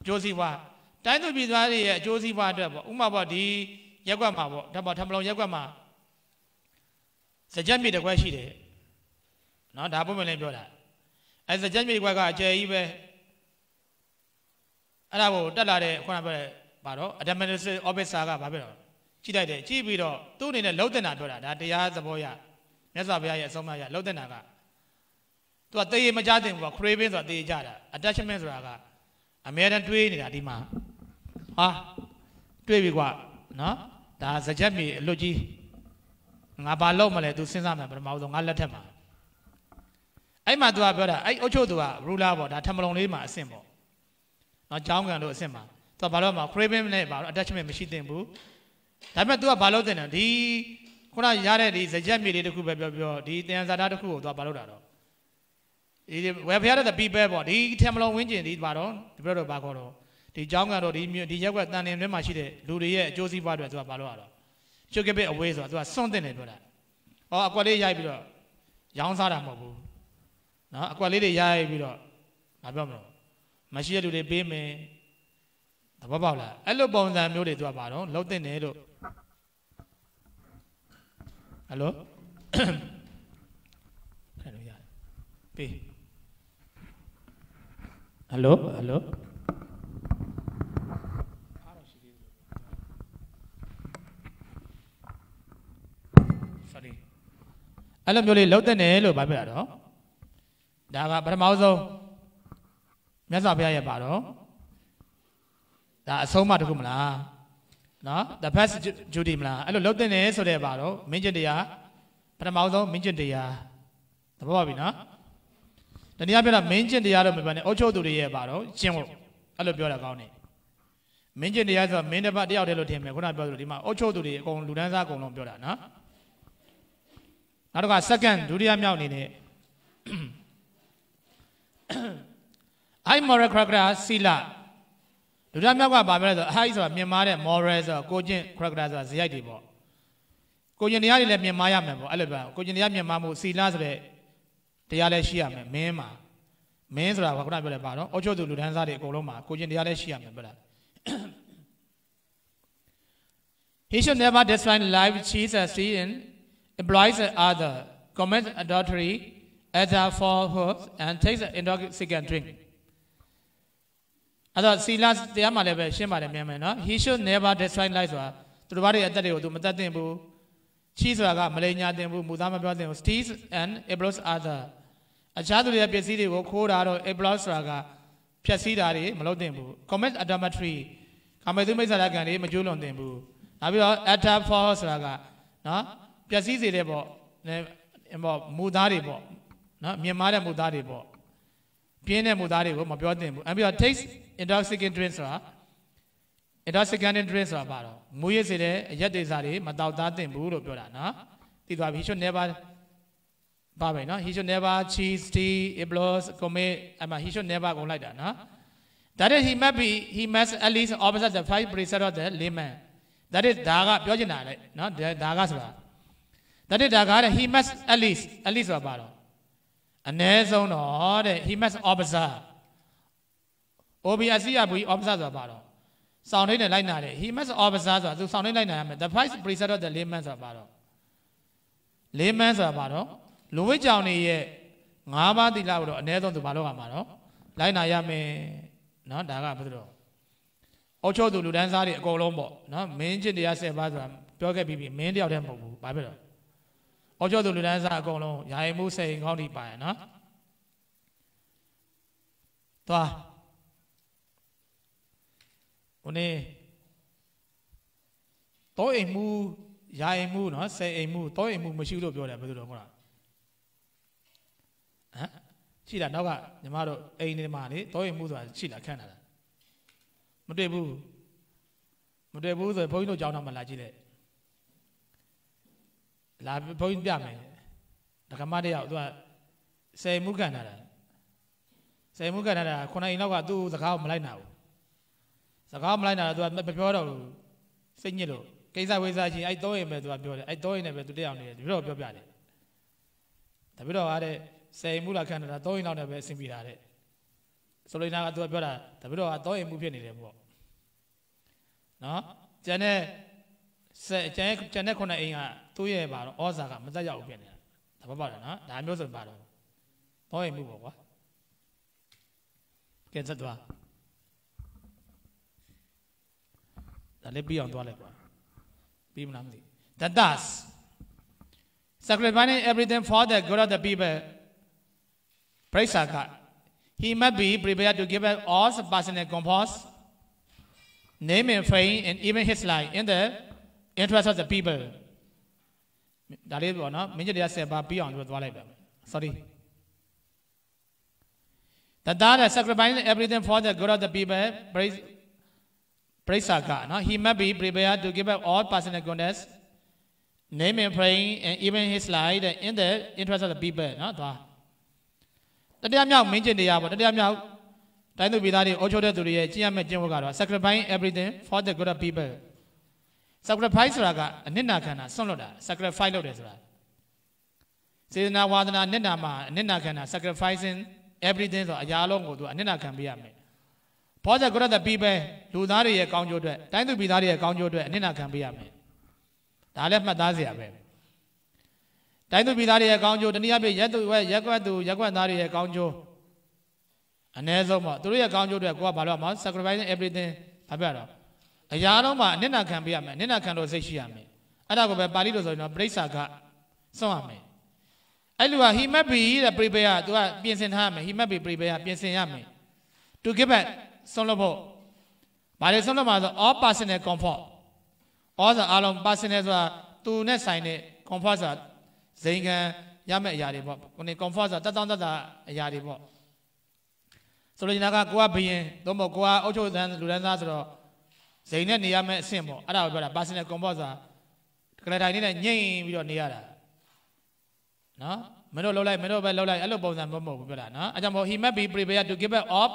အကျိုးစီးပွားတိုင်းသူပြည်သားတွေရဲ့အကျိုးစီးပွားအတွက်ပေါ့ဥမာပေါ့ဒီရက်ကွက်မှာပေါ့ဒါပေါ့ထမလုံရက်ကွက်မှာစကြက်မြေတစ်ခွက်ရှိတယ်နော်ဒါပုံမှန်လည်းပြောတာအဲစကြက်မြေတစ်ခွက်ကအကျယ်ကြီးပဲ အဲ့ဒါကိုတက်လာတဲ့ခုနပြောတဲ့ဘာတော့ administrative officer ကဘာပြောတော့ကြည့်လိုက်တယ်ကြည့်ပြီးတော့သူ့အနေနဲ့လှုပ်တင်တာပြောတာဒါတရားသဘောရမြတ်စွာဘုရားရဲ့အဆုံးအမရလှုပ်တင်တာကသူကတေးမကြတင်ဘူးက craving ဆိုတာတေးကြတာ attachment ဆိုတာကအများတန်းတွေးနေတာဒီမှာဟာတွေးပြီကွာနော်ဒါစကြက်မြေအလွတ်ကြီးငါဘာလုပ်မလဲ तू စဉ်းစားမယ်ပထမဆုံးငါလက်ထက်မှာအဲ့မှာ तू ကပြောတာအဲ့အုတ်ချုပ် तू က ruler ပေါ့ဒါထမလုံလေးမှာအဆင့်ပေါ့ နော်ကြောင်းကန်လို့အဆင့်မှာသူကဘာလို့မှာ craving နဲ့ဘာလို့ attachment မရှိသင့်ဘူးဒါပေမဲ့ तू ကဘာလို့သင့်တယ်ဒီခုနရတဲ့ဒီဇကြက်မြေလေးတစ်ခုပဲပြောပြောဒီတန်ဇာတာတစ်ခုကို तू ကဘာလို့တာတော့ဒီဝယ်ဖျားတဲ့ people ပေါ့ဒီထမလုံးဝင်းကျင်ဒီဘာတော့ဒီဘက်တော့ဘာခေါ်တော့ဒီကြောင်းကတော့ဒီဒီရက်ွက်တန်တင်ထဲမှာရှိတဲ့လူတွေရဲ့အကျိုးစီးပွားအတွက်သူကဘာလို့ရတော့ should give it away ဆိုတာသူကစွန့်တင်တယ်ပြောတာဟောအကွက်လေးရိုက်ပြီးတော့ရောင်းစားတာမဟုတ်ဘူးနော်အကွက်လေးတွေရိုက်ပြီးတော့ဘာပြောမလို့ မရှိတဲ့လူတွေပေးမယ်သဘောပေါက်လားအဲ့လိုပုံစံမျိုးတွေသူကဘာတော့လှုပ်တင်တယ်လို့ဟယ်လိုအဲ့လိုရတယ်ပေးဟယ်လိုဟယ်လို sorry အဲ့လိုမျိုးလေးလုံးတဲ့တယ်လို့ဗာပြတာတော့ဒါကပထမဆုံး မြတ်စွာဘုရားရဲ့ပါတော့ဒါအဆုံးအမတခုမလားနော် the first duty မလားအဲ့လိုလုံးတဲ့တယ်ဆိုတဲ့ပါတော့မင်းကျင့်တရားပထမဆုံးမင်းကျင့်တရားသဘောပါပြီနော်တနည်းအားဖြင့်မင်းကျင့်တရားတော့မပြောနဲ့အုတ်ချုပ်သူတွေရဲ့ပါတော့ကျင့်ဖို့အဲ့လိုပြောတာကောင်းတယ်မင်းကျင့်တရားဆိုတော့မင်းတစ်ပတ်တယောက်တည်းလို့ထင်မယ်ခုနပြောသလိုဒီမှာအုတ်ချုပ်သူတွေအကုန်လူတန်းစားအကုန်လုံးပြောတာနော်နောက်တစ်ခါ second ဒုတိယမြောက်အနေနဲ့ high moral character စီလဒုတိယမြောက်ကဘာပြောလဲဆို high ဆိုတာမြင်မာတဲ့ moral ဆိုကိုကျင့် character ဆိုတာဇယိုက်တွေပေါ့ကိုကျင့်တရားတွေလည်းမြင်မာရမယ်ပေါ့အဲ့လိုပြောကိုကျင့်တရားမြင်မာမှုစီလဆိုတဲ့တရားလည်းရှိရမယ်မင်းမှာမင်းဆိုတာကခုနပြောလဲပါတော့အုတ်ချုပ်သူလူဒန်းစားတွေအကုန်လုံးမှာကိုကျင့်တရားလည်းရှိရမယ်ပြောတာ He should never define life cheats as sin employs other, commits adultery, utter falsehood, and takes intoxicant drink. အဲ့တော့စီလာတရားမှာလည်းပဲရှင်းပါတယ်မြန်မယ်နော် he should never destroy life ဆိုတာသူတို့ဘာတွေအသက်တွေကိုသူမတတ်သင့်ဘူးချီးဆိုတာကမလိန်ညာသင့်ဘူးမူသားမပြောသင့်ဘူး steals and abuse other အခြားသူတွေရဲ့ပစ္စည်းတွေကိုခိုးတာတော့ abuse ဆိုတာကဖျက်ဆီးတာတွေမလုပ်သင့်ဘူး commit adultery ကာမသူမိစ္ဆာကံတွေမကျူးလွန်သင့်ဘူးနောက်ပြီးတော့ utter false ဆိုတာကနော်ပျက်စီးစေတဲ့ပေါ့ပေါ့မူသားတွေပေါ့နော်မြင်မာတဲ့မူသားတွေပေါ့ပြင်းတဲ့မူသားတွေကိုမပြောသင့်ဘူးအပြီးတော့ taste intoxicant drink ဆိုတာ intoxicant drink ဆိုတာပါတော့မူရစ်စေတဲ့အရက်ဒေစာတွေမတောက်သားသင့်ဘူးလို့ပြောတာနော်သိသွားပြီ he should never ပါပဲနော် he should never cheese tea iblos commit အမ he should never ကုန်လိုက်တာနော် that is he must be he must at least observe the five precepts of the layman that is ဒါကပြောချင်တာလေနော်ဒါကဆိုတာ that is ဒါကတဲ့ he must at least at least ဆိုတာပါတော့အ ਨੇ ဆုံးတော့တဲ့ he must observe OBS ရဘူး observe ဆိုတာပါတော့စောင့်နှိမ့်နဲ့လိုက်နာတယ် he must observe ဆိုတာသူစောင့်နှိမ့်လိုက်နာရမယ် the vice president of the layman ဆိုတာပါတော့ layman ဆိုတာပါတော့လူဝိကြောင်နေရဲ့ငါးပါးသီလကိုတော့အ ਨੇ ဆုံးသူဘာလို့ရမှာတော့လိုက်နာရမယ်နော်ဒါကဘယ်လိုအုတ်ချုပ်သူလူဒန်းစားတွေအကုန်လုံးပေါ့နော်မင်းချစ်တရား10ပါးဆိုတာပြောခဲ့ပြီးပြီမင်းတယောက်တည်းမဟုတ်ဘူးဘာဖြစ်လို့အုတ်ချုပ်သူလူဒန်းစားအကုန်လုံးယာယီမှုစိန်ကောင်းတိပါရနော်သွား ဟိုနေ့တောအိမ်မှုယာအိမ်မှုနော်ဆယ်အိမ်မှုတောအိမ်မှုမရှိလို့ပြောတယ်ဘယ်လိုတော့ဟုတ်လားဟမ်ရှိတာနောက်ကညီမတို့အိမ်နေမှာလေတောအိမ်မှုဆိုတာရှိလားခန့်တာလားမတွေ့ဘူးမတွေ့ဘူးဆိုရင်ဘုန်းကြီးတို့ကြောင်းတော့မလာကြည့်လိုက်လာဘုန်းကြီးပြမယ်ဒကမတယောက်သူကဆယ်မှုကန်တာလားဆယ်မှုကန်တာခုနအိမ်လောက်ကသူ့စကားကိုမလိုက်နာဘူး စကားမလိုက်နာတော့သူကမပြောတော့ဘူးစိတ်ညစ်လို့ကိစ္စဝိစားချင်းအဲ့တော့ရင်ပဲသူကပြောတယ်အဲ့တော့ရင်လည်းပဲသူတက်အောင်နေတယ်ဒီတော့ပြောပြတယ်တပည့်တော်ကတဲ့ဆယ်မှုလာခံတာတော့ရင်တော့လည်းပဲအဆင်ပြေတာတဲ့ဆိုလိုနေတာကသူကပြောတာတပည့်တော်ကတော့ရင်မှုဖြစ်နေတယ်ပေါ့နော်ကျန်တဲ့ဆက်ကျန်ကျန်တဲ့ခုနှစ်အိမ်ကသူ့ရဲ့ပါတော့ဩဇာကမသက်ရောက်ဘူးဖြစ်နေတာတပတ်ပါတော့နော်ဒါမျိုးဆိုပါတော့တော့ရင်မှုပေါ့ကွာကဲဆက်သွား လည်းပြီးအောင်သွားလိုက်ကွာပြီးမလားမသိ that does sacrificing everything for the good of the people praise God he must be prepared to give up all the personal comforts name and fame and even his life in the interest of the people ဒါလေးပေါ့နော်မင်းကြီးတရားဆက်ပါပြီးအောင်ပြောသွားလိုက်ပါ sorry that that sacrificing everything for the good of the people praise ပရိစ္ဆာကနော် he must be prepared to give up all personal goodness name and praying and even his life in the interest of the people နော်သွားတတရားမြောက်မင်းကျင့်တရားပေါ့တတရားမြောက်တိုင်းသူပြည်သားတွေအုပ်ချုပ်တဲ့သူတွေရဲ့ကျင့်ရမယ့်ကျင့်ဝတ်ကတော့ sacrifice everything for the good of people sacrifice ဆိုတာကအနစ်နာခံတာဆွန့်လွတ်တာ sacrifice လုပ်တယ်ဆိုတာစေတနာဝါဒနာအနစ်နာမှာအနစ်နာခံတာ sacrificing everything ဆိုအရာလုံးကိုသူအနစ်နာခံပေးရမယ် ဘောဇဂရတပီးပဲလူသားတွေရဲ့ကောင်းကျိုးအတွက်တိုင်းသူပြည်သားတွေရဲ့ကောင်းကျိုးအတွက်အနစ်နာခံပေးရမယ်ဒါလည်းမှတ်သားစရာပဲတိုင်းသူပြည်သားတွေရဲ့ကောင်းကျိုးတနည်းအားဖြင့်ရက်သူရက်ကွက်သူရက်ကွက်သားတွေရဲ့ကောင်းကျိုးအ ਨੇ ဆုံးပေါ့သူတို့ရဲ့ကောင်းကျိုးအတွက်ကိုကဘာလို့မှာ sacrificing everything ဘာပြတော့အရာတော့မှအနစ်နာခံပေးရမယ်အနစ်နာခံလို့စိတ်ရှိရမယ်အဲ့ဒါကိုပဲပါဠိလိုဆိုရင်တော့ပြိဿာကစွန့်ရမယ်အဲ့လိုက he must be တဲ့ prepare သူကပြင်ဆင်ထားရမယ် he must be prepare ပြင်ဆင်ရမယ် to give back ဆုံးလို့ဖို့ဘာလဲဆုံးလို့မှာဆို all personal comfort all ဆိုအားလုံး personal ဆိုတာသူနဲ့ဆိုင်တဲ့ comfort ဆိုတာဇိမ်ခံရမယ့်အရာတွေပေါ့ကိုနေ comfort ဆိုတာတတ်တောင်းတတ်တာအရာတွေပေါ့ဆိုလိုချင်တာကကိုကဘယင်သို့မဟုတ်ကိုကအုတ်ချုပ်သန်းလူဒန်းသားဆိုတော့ဇိမ်နဲ့နေရမယ့်အဆင့်ပေါ့အဲ့ဒါကိုပြောတာ personal comfort ဆိုတာကလေးတိုင်းနဲ့ညှိပြီးတော့နေရတာနော်မင်းတို့လှုပ်လိုက်မင်းတို့ပဲလှုပ်လိုက်အဲ့လိုပုံစံမျိုးမဟုတ်ဘူးပြောတာနော်အဲကြောင့်မို့ he must be prepared to give up all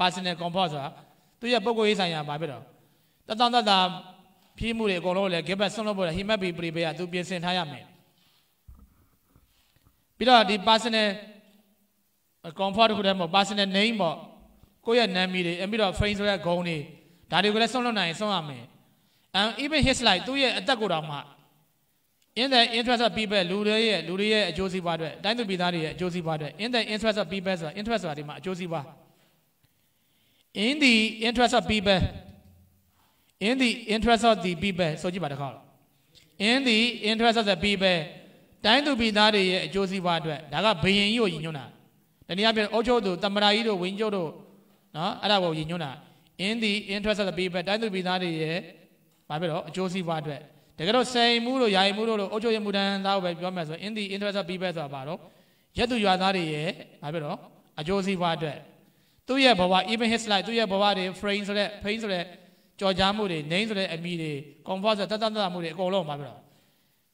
personal comfort ဆိုတာသူရဲ့ပုဂ္ဂိုလ်ရေးဆိုင်ရာပါဖြစ်တော့တသောတသာဖြီးမှုတွေအကုန်လုံးလည်း give back ဆွန့်လို့ပို့တယ် he must be prepared သူပြင်ဆင်ထားရမယ်ပြီးတော့ဒီ personal comfort ခုတည်းမဟုတ် personal name ပေါ့ကိုယ့်ရဲ့နာမည်တွေအပြီးတော့ frame ဆိုတဲ့ဂုဏ်တွေဒါတွေကိုလည်းဆွန့်လွတ်နိုင်ရင်ဆွန့်ရမယ် and even his life သူ့ရဲ့အသက်ကိုယ်တော်မှ in the interest of people လူတွေရဲ့လူတွေရဲ့အကျိုးစီးပွားအတွက်တိုင်းသူပြည်သားတွေရဲ့အကျိုးစီးပွားအတွက် in the interest of people ဆိုတာ interest ဆိုတာဒီမှာအကျိုးစီးပွား in the interest of people in the interest of the people ဆိုကြည့်ပါတခါ in the interest of the people တိုင်းသူပြည်သားတွေရဲ့အကျိုးစီးပွားအတွက်ဒါကဘယင်ကြီးကိုယဉ်ညွန်းတာတနည်းအားဖြင့်အုပ်ချုပ်သူတမရာကြီးတို့ဝင်းကျုပ်တို့နော်အဲ့ဒါကိုယဉ်ညွန်းတာ in the interest of the people တိုင်းသူပြည်သားတွေရဲ့ဘာဖြစ်တော့အကျိုးစီးပွားအတွက်တကယ်တော့စိန်မှုတို့ယာယီမှုတို့လို့အုပ်ချုပ်ရမှုတန်းသားကိုပဲပြောမယ်ဆို in the interest of people ဆိုတာဘာတော့ရက်သူရွာသားတွေရဲ့ဘာဖြစ်တော့အကျိုးစီးပွားအတွက် သူ့ရဲ့ဘဝ even his life သူ့ရဲ့ဘဝတွေ frame ဆိုတဲ့ frame ဆိုတဲ့ကြော်ကြားမှုတွေ name ဆိုတဲ့အမည်တွေ comfort ဆိုတဲ့တတ်တတ်မှုတွေအကုန်လုံးမှာပြောတော့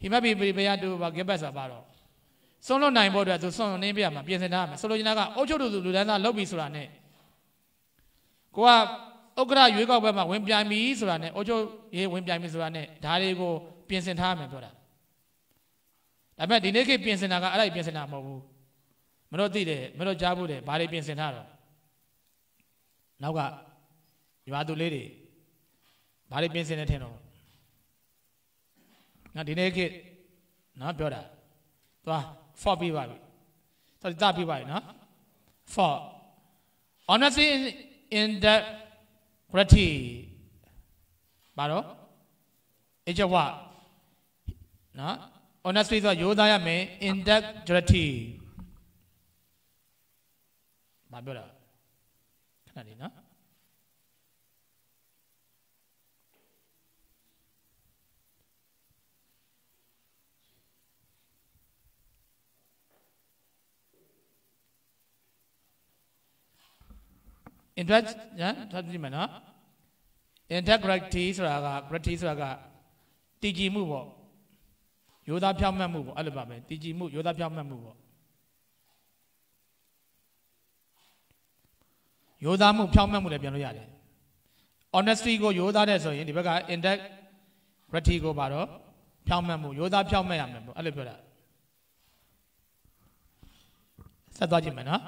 he might be prepared to give back ဆိုပါတော့ဆုံးလွတ်နိုင်ဖို့အတွက်သူဆုံးလွတ်နေပြရမှာပြင်ဆင်ထားရမှာဆိုလိုချင်တာကအုတ်ချုပ်သူလူတန်းသားလုပ်ပြီဆိုတာနဲ့ကိုကဥက္ကရာရွေးကောက်ပွဲမှာဝင်ပြိုင်ပြီဆိုတာနဲ့အုတ်ချုပ်ရေးဝင်ပြိုင်ပြီဆိုတာနဲ့ဒါတွေကိုပြင်ဆင်ထားရမှာပြောတာဒါပေမဲ့ဒီနေ့ခေတ်ပြင်ဆင်တာကအဲ့ဒါပြင်ဆင်တာမဟုတ်ဘူးမတို့သိတယ်မတို့ကြားဖို့တယ်ဘာတွေပြင်ဆင်ထားတော့ နောက်ကရွာသူလေးတွေဘာတွေပြင်ဆင်နေထင်တော့ငါဒီနေ့ခေတ်နော်ပြောတာသွား for ပြီးပါပြီတော်တပြပါပြီနော် for honesty in, in the gravity ဘာတော့ age of what နော် honesty ဆိုရိုးသားရမယ် integrity ဘာပြောတာ ခဏလေးနော် interest ညာထားကြည့်မယ်နော် integrity ဆိုတာက gravity ဆိုတာကတည်ကြည်မှုပေါ့ရိုးသားဖြောင့်မတ်မှုပေါ့အဲ့လိုပါပဲတည်ကြည်မှုရိုးသားဖြောင့်မတ်မှုပေါ့ ရိုးသားမှုဖြောင့်မတ်မှုလည်းပြန်လို့ရတယ် honesty ကိုရိုးသားတဲ့ဆိုရင်ဒီဘက်က integrity ကိုပါတော့ဖြောင့်မတ်မှုရိုးသားဖြောင့်မတ်ရမယ်ပေါ့အဲ့လိုပြောတာဆက်သွားကြည့်မယ်နော်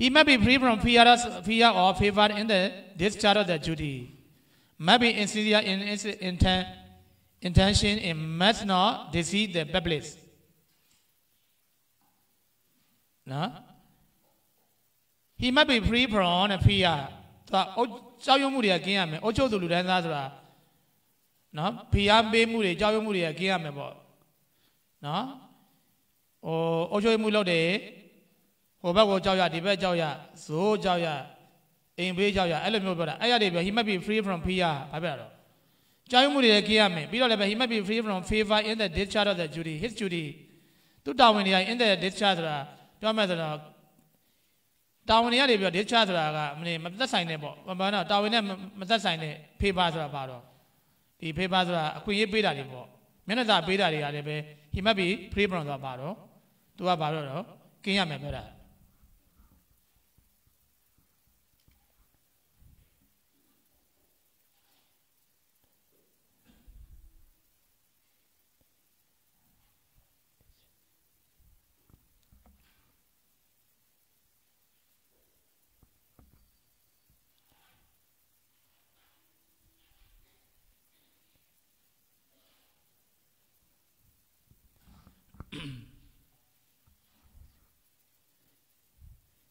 He may be free from fear, fear or favor in the discharge of the duty. May be insincere in his intent, intention and must not deceive the public. နော် He must be free from fear သူအကြောက်ရွံ့မှုတွေကကင်းရမယ်။အုတ်ချုပ်သူလူတန်းသားဆိုတာနော်ဖိအားပေးမှုတွေကြောက်ရွံ့မှုတွေကကင်းရမယ်ပေါ့။နော်ဟိုအုတ်ချုပ်မှုလုပ်တယ်ဟိုဘက်ကိုကြောက်ရဒီဘက်ကြောက်ရဇိုးကြောက်ရအိမ်ဘေးကြောက်ရအဲ့လိုမျိုးပြောတာအဲ့ရတွေပြော he must be free from fear ဘာပြောတာတော့ကြောက်ရွံ့မှုတွေကြီးရမယ်ပြီးတော့လည်းပဲ he must be free from favor in the discharge of the duty his duty သူတာဝန်တွေ in the discharge ဆိုတာပြောမယ်ဆိုတော့ တာဝန်တွေရတယ်ပြော discharge ဆိုတာကမနေမသက်ဆိုင်တဲ့ပေါ့ဘာမှတော့တာဝန်နဲ့မသက်ဆိုင်တဲ့ favor ဆိုတာပါတော့ဒီ favor ဆိုတာအခွင့်အရေးပေးတာတွေပေါ့မျက်နှာသာပေးတာတွေကလည်းပဲ he must be free from ဆိုတာပါတော့သူကဘာလို့တော့ကင်းရမယ်ပြောတာ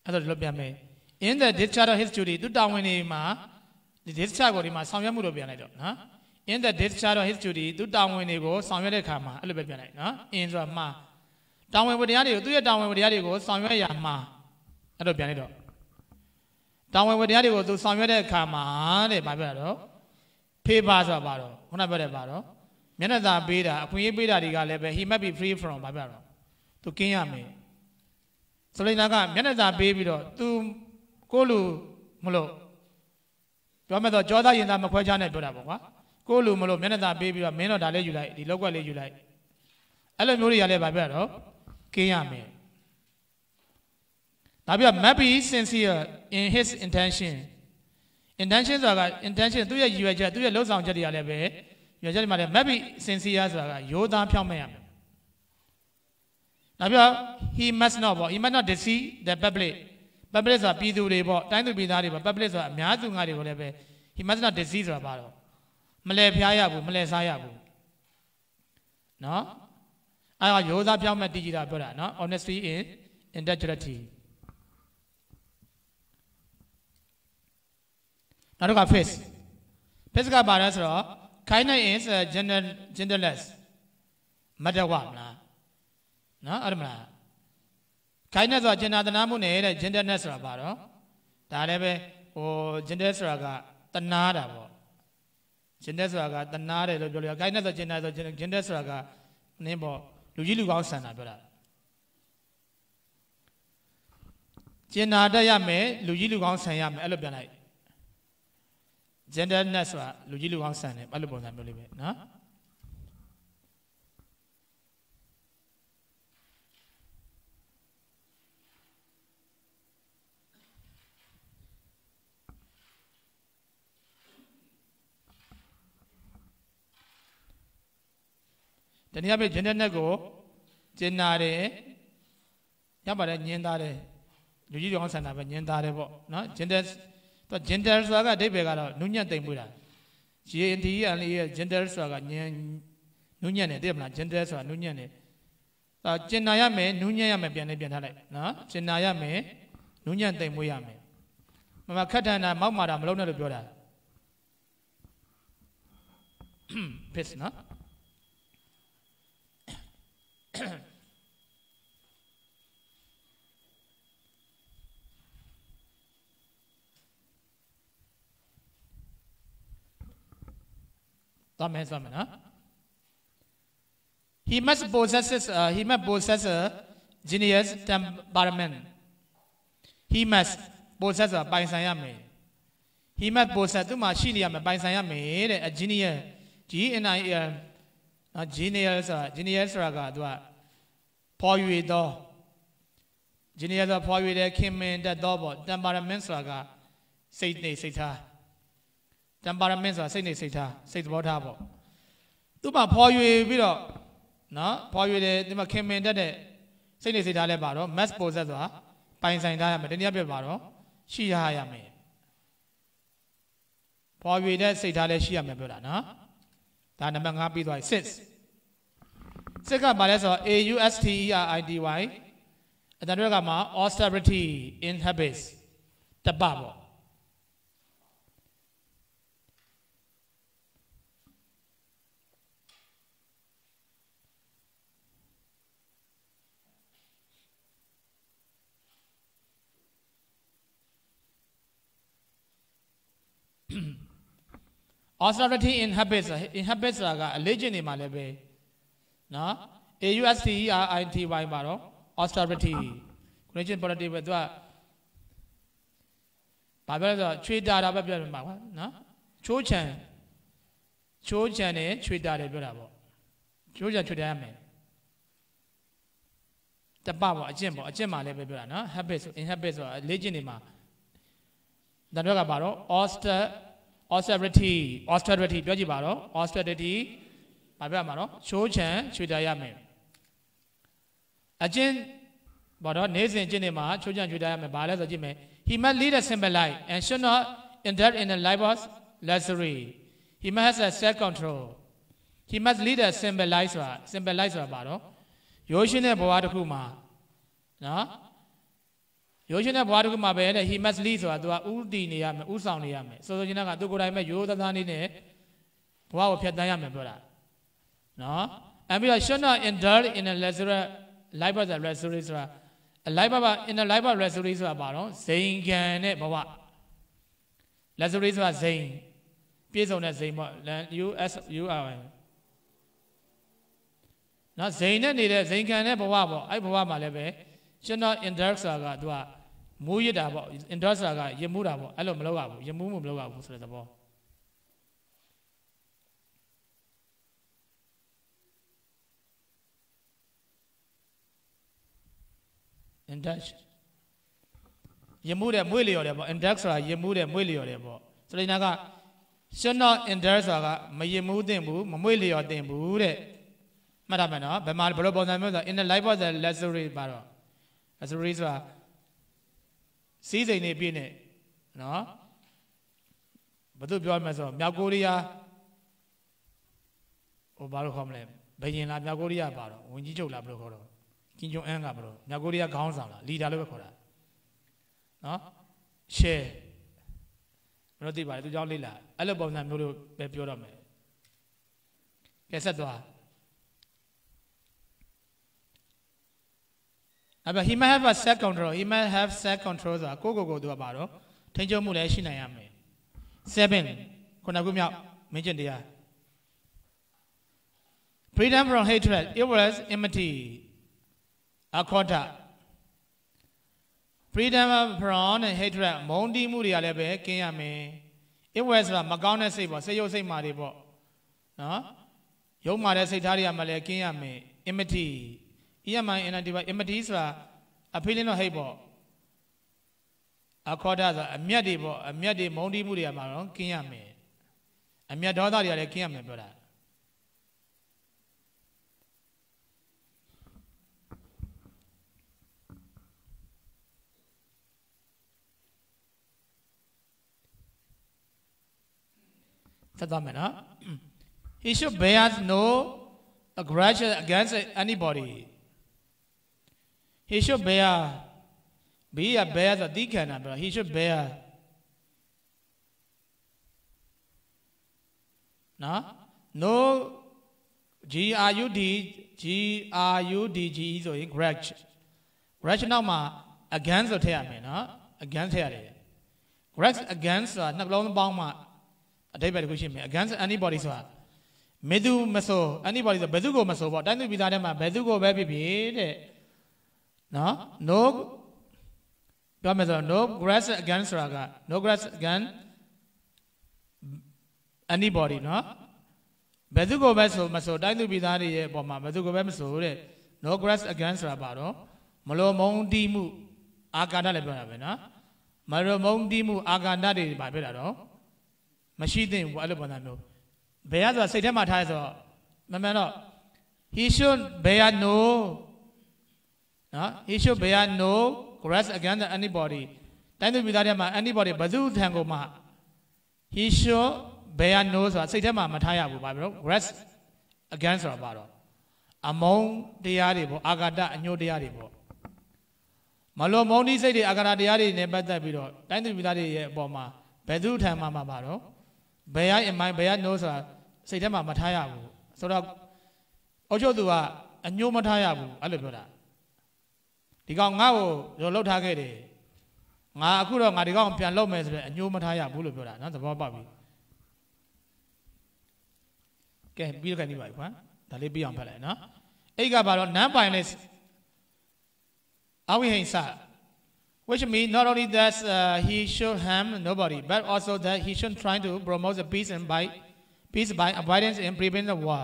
အဲ့တော့ဒီလိုပြန်မယ် in the discharge of his duty သူတာဝန်တွေမှာဒီ discharge ကိုဒီမှာဆောင်ရွက်မှုလို့ပြန်လိုက်တော့နော် in the discharge of his duty သူတာဝန်တွေကိုဆောင်ရွက်တဲ့အခါမှာအဲ့လိုပဲပြန်လိုက်နော် in ဆိုတာမှာတာဝန်ဝတရားတွေကိုသူ့ရဲ့တာဝန်ဝတရားတွေကိုဆောင်ရွက်ရမှာအဲ့လိုပြန်လိုက်တော့တာဝန်ဝတရားတွေကိုသူဆောင်ရွက်တဲ့အခါမှာတဲ့ဘာပြောတာတော့ favor ဆိုတာပါတော့ခုနပြောတဲ့ပါတော့မျက်နှာသာပေးတာအခွင့်အရေးပေးတာတွေကလည်းပဲ he must be free from ဘာပြောတော့သူကင်းရမယ် ဆိုလိုတာကမျက်နှာသာပေးပြီးတော့ तू ကိုလူမလို့ပြောမယ်တော့ကြောသားရင်သားမခွဲခြားနဲ့ပြောတာပေါ့ကွာကိုလူမလို့မျက်နှာသာပေးပြီးတော့မင်းတော့ဒါလေးယူလိုက်ဒီလောက်ွက်လေးယူလိုက်အဲ့လိုမျိုးတွေကလည်းဗာပြတော့ကင်းရမယ်ဒါပြ must be sincere in his intention intention ဆိုတာက intention သူ့ရဲ့ရည်ရွယ်ချက်သူ့ရဲ့လှုပ်ဆောင်ချက်တွေကလည်းပဲရည်ရွယ်ချက်တွေမှာလည်း must be sincere ဆိုတာကရိုးသားဖြောင့်မတ်ရမယ် နောက်ပြီးတော့ he must not ပေါ့ he must not deceive the public public ဆိုတာပြည်သူတွေပေါ့တိုင်းသူပြည်သားတွေပေါ့ public ဆိုတာအများစုငါတွေကိုလည်းပဲ he must not deceive ဆိုတာပါတော့မလဲဖျားရဘူးမလဲစားရဘူးနော်အဲဒါရိုးသားပြောင်းမဲ့တည်ကြည်တာပြောတာနော် honesty in integrity နောက်တစ်ခါ face face ကပါလဲဆိုတော့ kindness is gentle gentleness မတ်တဝမလား နော်အဲ့ဒါမလား kindness ဆိုတာကျင်နာတနာမှုနဲ့တဲ့ gentleness ဆိုတာပါတော့ဒါလည်းပဲဟို gentle ဆိုတာကတနာတာပေါ့ gentleness ဆိုတာကတနာတယ်လို့ပြောလို့ kindness ဆိုကျင်နာဆို gentleness ဆိုတာကနင်းပေါ့လူကြီးလူကောင်းဆန်တာပြောတာကျင်နာတတ်ရမယ်လူကြီးလူကောင်းဆန်ရမယ်အဲ့လိုပြန်လိုက် gentleness ဆိုတာလူကြီးလူကောင်းဆန်တယ်အဲ့လိုပုံစံမျိုးလေးပဲနော် တနည်းအားဖြင့် gentleness ကိုကျင်နာတယ်ရပါတယ်ညင်သားတယ်လူကြီးတော်ဆန္ဒပဲညင်သားတယ်ပေါ့နော် gentleness သူ gentle ဆိုတာကအဓိပ္ပာယ်ကတော့နုညံ့တိမ်မွေးတာ GNDL ရဲ့ gentle ဆိုတာကညံနူးညံ့တယ်သိရမလား gentle ဆိုတာနူးညံ့တယ်အာကျင်နာရမယ်နူးညံ့ရမယ်ပြန်နေပြန်ထားလိုက်နော်ကျင်နာရမယ်နူးညံ့တိမ်မွေးရမယ်မမခက်ထန်တာမောက်မာတာမလုံးနဲ့လို့ပြောတာ piss နော် သွားမယ်သွားမယ်နော် he must possess uh, he must possess a genius temperament he must possess ပိုင်ဆိုင်ရမယ် he must possess သူမှာရှိနေရမယ်ပိုင်ဆိုင်ရမယ်တဲ့ a genius G N I L နော် genius ဆိုတာ genius ဆိုတာကသူကဖော်ရွေသော genius ဆိုတာဖော်ရွေတဲ့ခင်မင်တတ်သောပေါ့ temperament ဆိုတာကစိတ်နေစိတ်ထား temperament ဆိုတာစိတ်နေစိတ်ထားစိတ်သဘောထားပေါ့သူ့မှာဖော်ရွေပြီးတော့နော်ဖော်ရွေတယ်ဒီမှာခင်မင်တတ်တဲ့စိတ်နေစိတ်ထားလဲပါတော့ mass possess ဆိုတာပိုင်ဆိုင်ထားရမယ်တနည်းပြပါတော့ရှိရရမယ်ဖော်ရွေတဲ့စိတ်ထားလဲရှိရမယ်ပြောတာနော် ဒါနံပါတ်5ပြီးသွားပြီ6စစ်ကဘာလဲဆိုတော့ A U S T E R I D Y အတန်တွေကမှာ austerity in habits တပပေါ့ austerity in habits in habits ဆိုတာကအလေးကျင့်နေမှာလည်းပဲနော် A U S T E R I T Y ပါတော့ austerity Christian polity ပဲသူကဘာပြောလဲဆိုတော့ချွေတာတာပဲပြောမှာကွာနော်ချိုးချံချိုးချံနဲ့ချွေတာတယ်ပြောတာပေါ့ချိုးချံချွေတာရမယ်တပပေါ့အကျင့်ပေါ့အကျင့်မှာလည်းပဲပြောတာနော် habit ဆို in habit ဆိုတာလေ့ကျင့်နေမှာဒါတော့ကပါတော့ auster austerity austerity ပြောကြည့်ပါတော့ austerity ဘာပြောမှာတော့ချိုးချံချွေတာရမယ်အကျင့်ဘာတော့နေစဉ်ကျင့်နေမှာချိုးချံချွေတာရမယ်ဘာလဲဆိုကြည့်မယ် he must lead a simple life and should not indulge in a life of luxury he must have self control he must lead a simple life ဆိုတာ simple life ဆိုတာဘာတော့ရိုးရှင်းတဲ့ဘဝတစ်ခုမှာနော် ရိုးရှင်းတဲ့ဘဝတစ်ခုမှာပဲတဲ့ he must lead ဆိုတာသူကဥတည်နေရမယ်ဥဆောင်နေရမယ်ဆိုဆိုချင်းကသူကိုယ်တိုင်ပဲရိုးသားသားလေးနဲ့ဘဝကိုဖျက်ဆီးရမယ်ပြောတာနော်အပြီးတော့ should not indulge in a luxury life of the luxury ဆိုတာ life of in a life of luxury ဆိုတာဘာတော့ဇိမ်ခံတဲ့ဘဝ luxury ဆိုတာဇိမ်ပြည့်စုံတဲ့ဇိမ်ပေါ့ U S U R နော်ဇိမ်နဲ့နေတဲ့ဇိမ်ခံတဲ့ဘဝပေါ့အဲ့ဘဝမှာလည်းပဲ should not indulge ဆိုတာကသူက မူးရစ်တာပေါ့ indulge ဆိုတာကရမှုတာပေါ့အဲ့လိုမလုပ်ရဘူးရမှုမှုမလုပ်ရဘူးဆိုတဲ့သဘော index ရမှုတဲ့မွေးလျော်တယ်ပေါ့ index ဆိုတာရမှုတဲ့မွေးလျော်တယ်ပေါ့ဆိုတဲ့နာက should not index ဆိုတာကမရမှုသင့်ဘူးမမွေးလျော်သင့်ဘူးတဲ့မှတ်ထားမယ်နော်ဘယ်မှာဘယ်လိုပုံစံမျိုးဆို in the life of the luxury ပါတော့ luxury ဆိုတာ စီးစိမ်နေပြည့်နေနော်ဘာလို့ပြောမှဆိုမြောက်ကိုရီးယားဟိုဘာလို့ခေါ်မလဲဘယင်လားမြောက်ကိုရီးယားပါတော့ဝင်ကြီးချုပ်လားဘယ်လိုခေါ်တော့ကင်ဂျုံအန်ကဘယ်လိုမြောက်ကိုရီးယားခေါင်းဆောင်လားလီဒါလို့ပဲခေါ်တာနော်ရှယ်မလို့သိပါတယ်သူကြောင့်လေးလာအဲ့လိုပုံစံမျိုးလို့ပဲပြောတော့မယ်ကဲဆက်သွား အဲ့ဒါ he might have a self control he might have self control ဆိုတာကိုကိုကိုသူကပါတော့ထိန်းချုပ်မှုလည်းရှိနိုင်ရမယ်7ခုနကမြောက်မင်းကျင်တရား freedom from hatred it was enmity အခေါ်တာ freedom from hatred မုန်းတီးမှုတွေကလည်းပဲကင်းရမယ် it was ဆိုတာမကောင်းတဲ့စိတ်ပေါ့စိတ်ရုပ်စိတ်မာတွေပေါ့နော်ရုံမာတဲ့စိတ်ထားတွေကမှလည်းကင်းရမယ် enmity EMI NND ပါ enmity ဆိုတာအဖေးလင်းတော့ဟိတ်ပေါ့အခေါ်တာဆိုအမျက်တွေပေါ့အမျက်တွေမုန်းတီးမှုတွေကမှတော့ကင်းရမယ်အမျက်ဒေါသတွေကလည်းကင်းရမယ်ပြောတာဆက်သွားမယ်နော် he should bear no aggression against anybody he should bear be a bear ဆိုတိခန္ဓာပြော he should bear နော် no g r u d g r u d g ဆိုရင် grudge grudge နောက်မှာ against ဆိုထည့်ရမယ်နော် against ထည့်ရတယ် grudge against ဆိုတာနှလုံးပေါင်းမှာအဓိပ္ပာယ်တစ်ခုရှိမယ် against anybody ဆိုတာမေသူမဆို anybody ဆိုဘယ်သူကိုမဆိုပေါ့တိုင်းသူပြည်သားထဲမှာဘယ်သူကိုပဲဖြစ်ဖြစ်တဲ့ နော် no ပြောမယ်ဆိုတော့ no grudge against ဆိုတာက no grudge against anybody နော်ဘယ်သူကိုပဲဆိုမဆိုတိုင်းသူပြည်သားတွေရဲ့အပေါ်မှာဘယ်သူကိုပဲမဆိုတဲ့ no grudge against ဆိုတာပါတော့မလိုမုန်းတီးမှုအာကာဒလည်းပြောတာပဲနော်မလိုမုန်းတီးမှုအာကာဒတွေပါပြောတာတော့မရှိသင့်ဘူးအဲ့လိုပုံစံမျိုးဘယ်ရဆိုစိတ်ထဲမှာထားရဆိုတော့မမှန်တော့ he should bear no နော် he should bear no grudge against anybody တိုင်းသူပြည်သားတွေမှာ anybody ဘယ်သူထံကိုမှ he should bear no ဆိုတာစိတ်ထဲမှာမထားရဘူးပါဘယ်လို grudge against ဆိုတာပါတော့အမုန်းတရားတွေပေါ့အာဂတအညို့တရားတွေပေါ့မလောမုန်းဒီစိတ်တွေအာဂတတရားတွေနဲ့ပတ်သက်ပြီးတော့တိုင်းသူပြည်သားတွေရဲ့အပေါ်မှာဘယ်သူထံမှမှပါတော့ဘယ်ရအမိုင်းဘယ်ရ no ဆိုတာစိတ်ထဲမှာမထားရဘူးဆိုတော့အုတ်ချုပ်သူကအညို့မထားရဘူးအဲ့လိုပြောတာ ဒီကောင်ငါ့ကိုရောလှုပ်ထားခဲ့တယ်ငါအခုတော့ငါဒီကောင်ပြန်လှုပ်မယ်ဆိုတော့အညို့မထားရဘူးလို့ပြောတာနော်သဘောပေါက်ပြီကဲပြီးတော့ကနေပါပြီကွာဒါလေးပြီးအောင်ဖတ်လိုက်နော်အဲ့ကဘာတော့ non violence အဝိဟိង្စ which means not only that uh, he should harm nobody but also that he should try to promote the peace and by peace by avoidance and prevent the war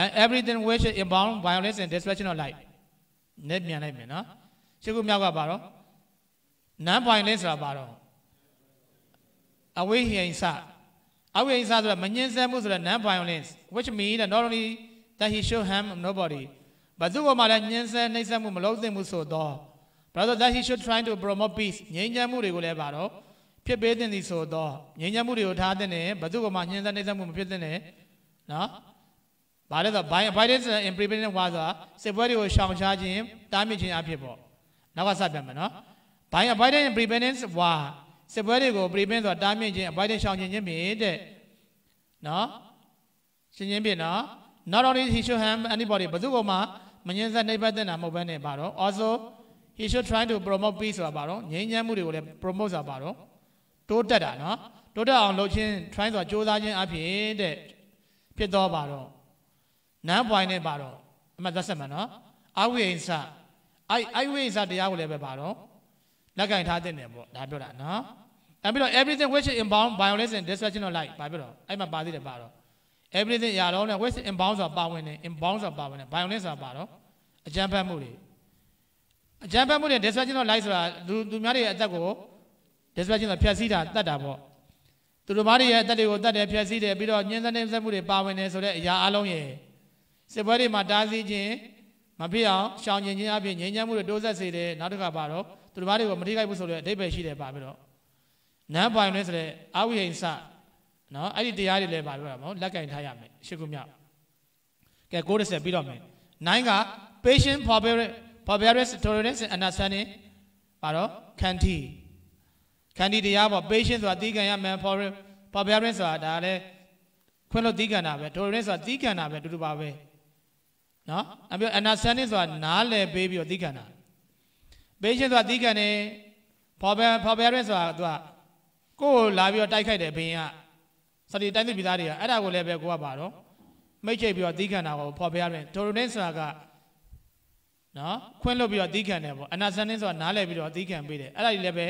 and everything which involve violence and destruction of life နဲ့မြန်လိုက်မယ်နော် ရှင်းခုမြောက်ကပါတော့ non violence ဆိုတာပါတော့အဝိဟိង្စအဝိဟိង្စဆိုတာမငြင်းဆဲမှုဆိုတာ non violence which means that not only that he should harm nobody ဘသူ့ဘမှာလည်းညှင်းဆဲနှိပ်စက်မှုမလုပ်သင့်ဘူးဆိုတော့ brother that he should try to promote peace ငြိမ်းချမ်းမှုတွေကိုလည်းပါတော့ဖြစ်ပေးသင့်သည်ဆိုတော့ငြိမ်းချမ်းမှုတွေကိုထားသင့်တယ်ဘသူ့ဘမှာညှင်းဆဲနှိပ်စက်မှုမဖြစ်သင့်တယ်နော်ဘာလဲဆိုတော့ by avoidance and prevention ဝါဆိုတာစစ်ပွဲတွေကိုရှောင်ရှားခြင်းတားမြစ်ခြင်းအဖြစ်ပေါ့ နောက်ကဆက်ပြန်မယ်နော် by avoidance and prevention ဝါစစ်ပွဲတွေကို prevent ဆိုတာတားမြစ်ခြင်း avoidance ရှောင်ခြင်းခြင်းဖြစ်တဲ့နော်ရှင်းချင်းဖြစ်နော် not only he should harm anybody ဘယ်သူ့ဘမှာမငြင်းဆက်နှိပ်ပတ်တဲ့နာမဟုတ်ဘဲနဲ့ပါတော့ also he should try to promote peace ဆိုတာပါတော့ငြိမ်းချမ်းမှုတွေကိုလည်း promote ဆိုတာပါတော့တိုးတက်တာနော်တိုးတက်အောင်လုပ်ခြင်း try ဆိုတာကြိုးစားခြင်းအဖြစ်တဲ့ဖြစ်တော့ပါတော့ non point နဲ့ပါတော့အမှတ်သက်ဆက်မှာနော်အဝိဟိင်္စ အိုက်အိုက်ဝိဟိင်္စတရားကိုလည်းပဲပါတော့လက်ကင်ထားတဲ့နယ်ပေါ့ဒါပြောတာနော်အဲပြီးတော့ everything which inbound violence and destruction of life ပါပြောတော့အဲ့မှာပါသေးတယ်ပါတော့ everything အရာလုံးနဲ့ which inbound ဆိုတာပါဝင်တယ် inbound ဆိုတာပါဝင်တယ် violence ဆိုတာပါတော့အကြမ်းဖက်မှုတွေအကြမ်းဖက်မှုတွေ destruction of life ဆိုတာလူသူများတွေရဲ့အသက်ကို destruction ဆိုတာဖျက်ဆီးတာတတ်တာပေါ့သူတို့ဘာတွေရဲ့အသက်တွေကိုတတ်တယ်ဖျက်ဆီးတယ်ပြီးတော့ညှင်းဆဲနှိမ့်ဆက်မှုတွေပါဝင်တယ်ဆိုတဲ့အရာအလုံးရဲ့စစ်ပွဲတွေမှာတားဆီးခြင်း မဖြစ်အောင်ရှောင်ကျဉ်ခြင်းအပြင်ငြိမ်းချမ်းမှုတွေတိုးဆက်စေတယ်နောက်တစ်ခါပါတော့သူတို့ဘာတွေကိုမထိခိုက်ဘူးဆိုတဲ့အဓိပ္ပာယ်ရှိတယ်ပါပြီးတော့နန်းပိုင်လဲဆိုတဲ့အဝိဟိင်္စနော်အဲ့ဒီတရားတွေလည်းပါပြောတာမဟုတ်လက်ကင်ထားရမယ်ရှစ်ခုမြောက်ကဲ90ပြီးတော့မယ်9က patient forbearance forbearance tolerance and understanding ပါတော့ခန္တီခန္တီတရားပေါ့ patient ဆိုတာတီးခံရမယ် forbearance ဆိုတာဒါလည်းခွင့်လို့တီးခံတာပဲ tolerance ဆိုတာတီးခံတာပဲတူတူပါပဲ နော်အပြော understanding ဆိုတာနားလည်ပေးပြီးတော့တီးခံတာ patient ဆိုတာတီးခံတယ် forbearance ဆိုတာသူကကိုယ်လာပြီးတော့တိုက်ခိုက်တယ်ဘင်းကစတိတိုင်းသူပြည်သားတွေကအဲ့ဒါကိုလည်းပဲကိုကပါတော့မိတ်ချိတ်ပြီးတော့သီးခံတာကိုဖော်ပြရတယ်ဒိုရိုနင်းဆိုတာကနော်ခွင့်လွတ်ပြီးတော့သီးခံတယ်ပေါ့အနာဆန်နင်းဆိုတာနားလည်ပြီးတော့သီးခံပေးတယ်အဲ့ဒါကြီးလည်းပဲ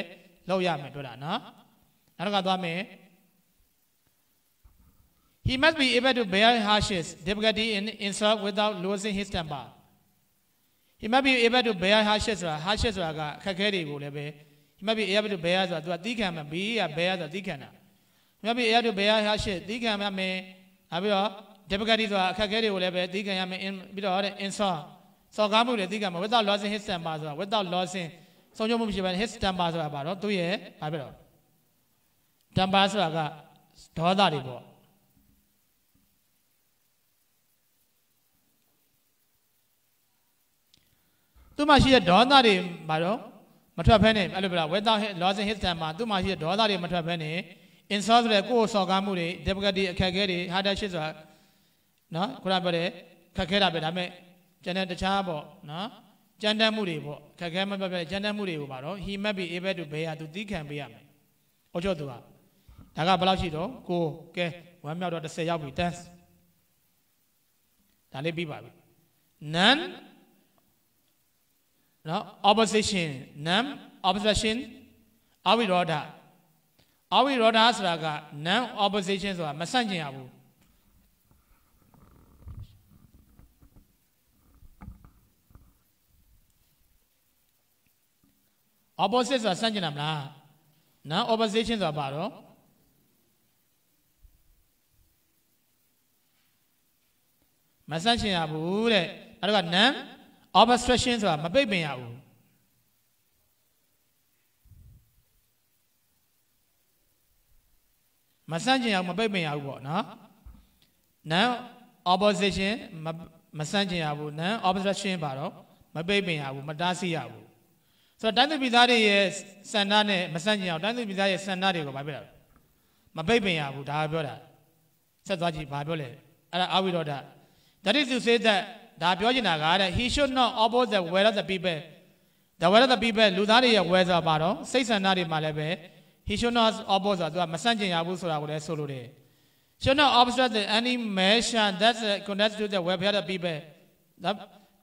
လောက်ရမယ်တွေ့လားနော်နောက်တစ်ခါသွားမယ် He must be able to bear hardships difficulty in insult without losing his temper He must be able to bear hardships ဆိုတာ hardships ဆိုတာကအခက်အခဲတွေကိုလည်းပဲ He must be able to bear ဆိုတာ तू ကသီးခံမှာ be က bear ဆိုတာသီးခံတာမြတ်ပြီအဲ့ဒါဘယ်ဟာရှိသီးခံရမယ်နောက်ပြီးတော့ difficulty ဆိုတာအခက်အခဲတွေကိုလည်းပဲသီးခံရမယ်ပြီးတော့တဲ့ insult စော်ကားမှုတွေသီးခံမှာ without losing his temper ဆိုတာ without losing ဆုံးရှုံးမှုမရှိဘဲ his temper ဆိုတာဘာတော့သူ့ရဲ့ဘာဖြစ်တော့ temper ဆိုတာကဒေါသတွေပေါ့ သူ့မှာရှိတဲ့ဒေါသတွေဘာတော့မထွက်ဖဲနဲ့အဲ့လိုပြောတာ without losing his time မှာသူ့မှာရှိတဲ့ဒေါသတွေမထွက်ဖဲနဲ့ insult ဆိုတဲ့ကိုယ်စော်ကားမှုတွေ difficulty အခက်အခဲတွေ hardship ဆိုတာနော်ခုနပြောတဲ့ခက်ခဲတာပဲဒါပေမဲ့ကျန်တဲ့တခြားပေါ့နော်ကြမ်းတမ်းမှုတွေပေါ့ခက်ခဲမပြပြကြမ်းတမ်းမှုတွေကိုပါတော့ he must be able to bear သူသီးခံပေးရမယ်။အုတ်ချုပ်သူဟာဒါကဘယ်လောက်ရှိတော့ကိုကဲဝမ်းမြောက်တော့30ရောက်ပြီ thanks ဒါလေးပြီးပါပြီ none နော် opposition none opposition အဝိရောဓအဝိရောဓဆိုတာက non opposition ဆိုတာမဆန့်ကျင်ရဘူး opposite ဆိုတာဆန့်ကျင်တာမလား non opposition ဆိုတာဘာတော့မဆန့်ကျင်ရဘူးတဲ့အဲ့တော့ non obstruction ဆိုတာမပိတ်ပင်ရဘူးမဆန့်ကျင်ရဘူးမပိတ်ပင်ရဘူးပေါ့နော် non opposition မဆန့်ကျင်ရဘူး non obstruction ပါတော့မပိတ်ပင်ရဘူးမတားဆီးရဘူးဆိုတော့တိုင်းသူပြည်သားတွေရဲ့စန္ဒနဲ့မဆန့်ကျင်အောင်တိုင်းသူပြည်သားရဲ့စန္ဒတွေကိုဘာပြောတာမပိတ်ပင်ရဘူးဒါပြောတာဆက်သွားကြည့်ဘာပြောလဲအဲ့ဒါအဝိရောဓ that is to say that ဒါပြောချင်တာကတဲ့ he should not oppose the will of the people the will of the people လူသားတွေရဲ့ will ဆိုတာပါတော့စိတ်ဆန္ဒတွေမှာလည်းပဲ he should not oppose ဆိုတာသူကမဆန့်ကျင်ရဘူးဆိုတာကိုလည်းဆိုလိုတယ် should not obstruct the any measure that's connected to the welfare of the people that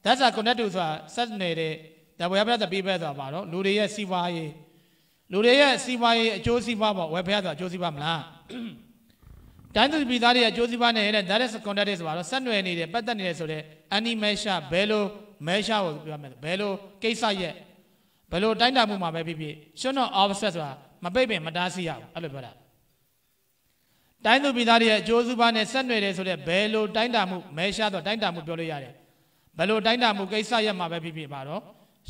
that's a connect to ဆိုတာဆက်နေတဲ့ the welfare of the people ဆိုတာပါတော့လူတွေရဲ့စီးပွားရေးလူတွေရဲ့စီးပွားရေးအကျိုးစီးပွားပေါ့ welfare ဆိုတာအကျိုးစီးပွားမလား တိုင်းသူပြည်သားတွေရဲ့အကျိုးစီးပွားနဲ့တဲ့ that is contact ဆိုတော့ဆက်နွယ်နေတယ်ပတ်သက်နေတယ်ဆိုတော့ animation ဘယ်လို measure ကိုပြောမယ်ဘယ်လိုကိစ္စရဲ့ဘယ်လိုတိုင်းတာမှုမှာပဲဖြစ်ဖြစ် should not offset ဆိုတာမပိတ်ပင်မတားဆီးရဘူးအဲ့လိုပြောတာတိုင်းသူပြည်သားတွေရဲ့အကျိုးစီးပွားနဲ့ဆက်နွယ်တယ်ဆိုတော့ဘယ်လိုတိုင်းတာမှု measure တော့တိုင်းတာမှုပြောလို့ရတယ်ဘယ်လိုတိုင်းတာမှုကိစ္စရဲ့မှာပဲဖြစ်ဖြစ်ပါတော့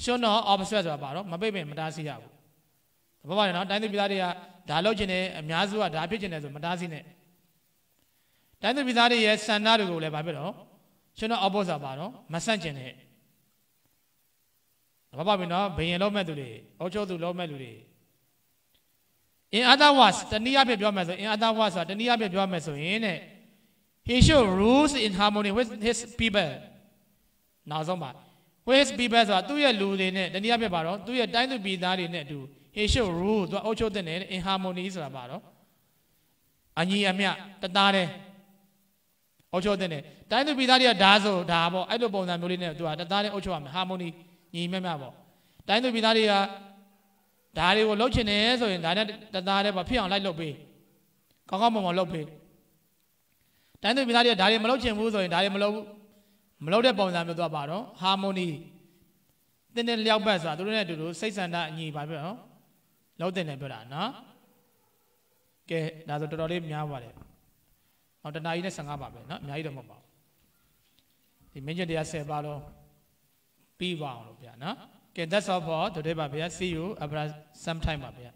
should not offset ဆိုတာပါတော့မပိတ်ပင်မတားဆီးရဘူးဘာပါလဲနော်တိုင်းသူပြည်သားတွေကဒါလုပ်ချင်တယ်အများစုကဒါဖြစ်ချင်တယ်ဆိုမတားဆီးနဲ့ တိုင်းသူပြည်သားတွေရဲ့စန္ဒတွေကိုလည်းဗာပြတော့ကျွန်တော် opposite ပါတော့မဆန့်ကျင်တဲ့ဘာပါပြီနော်ဘယင်လုံးမဲ့သူတွေအုတ်ချုပ်သူလုံးမဲ့လူတွေ in other words တနည်းအားဖြင့်ပြောမယ်ဆို in other words ဆိုတာတနည်းအားဖြင့်ပြောမယ်ဆိုရင်တဲ့ he should rules in harmony with his people နောက်ဆုံးပါ with his people ဆိုတာသူ့ရဲ့လူတွေနဲ့တနည်းအားဖြင့်ပါတော့သူ့ရဲ့တိုင်းသူပြည်သားတွေနဲ့အတူ he should rule သူအုတ်ချုပ်တဲ့ in harmony ဆိုတာပါတော့အညီအမျှတသားတဲ့။ အုတ်ချုပ်တဲ့နဲ့တိုင်းသူပြည်သားတွေကဓာဆိုဓာပေါ့အဲ့လိုပုံစံမျိုးလေးနဲ့သူကတသားနဲ့အုတ်ချုပ်ရမယ်ဟာမိုနီညီမျှမျှပေါ့။တိုင်းသူပြည်သားတွေကဓာတွေကိုလှုပ်ချင်တယ်ဆိုရင်ဓာနဲ့တသားနဲ့ပေါ့ဖြစ်အောင်လိုက်လုပ်ပေး။ကောင်းကောင်းမွန်မွန်လုပ်ပေး။တိုင်းသူပြည်သားတွေကဓာတွေမလှုပ်ချင်ဘူးဆိုရင်ဓာတွေမလှုပ်ဘူး။မလှုပ်တဲ့ပုံစံမျိုးသွားပါတော့ဟာမိုနီတင်းတင်းလျောက်ပတ်ဆိုတာသူတို့နဲ့အတူတူစိတ်ဆန္ဒအညီပါပြောနော်။လှုပ်တဲ့နဲ့ပြောတာနော်။ကဲဒါဆိုတော်တော်လေးများပါတယ်။ ဟောတနာကြီးနဲ့15ပါပဲเนาะအများကြီးတော့မဟုတ်ပါဘူးဒီမင်းကျတရား10ပါတော့ပြီးပါအောင်လို့ဗျာเนาะကဲ that's all for today ပါဗျာ see you abra sometime ပါဗျာ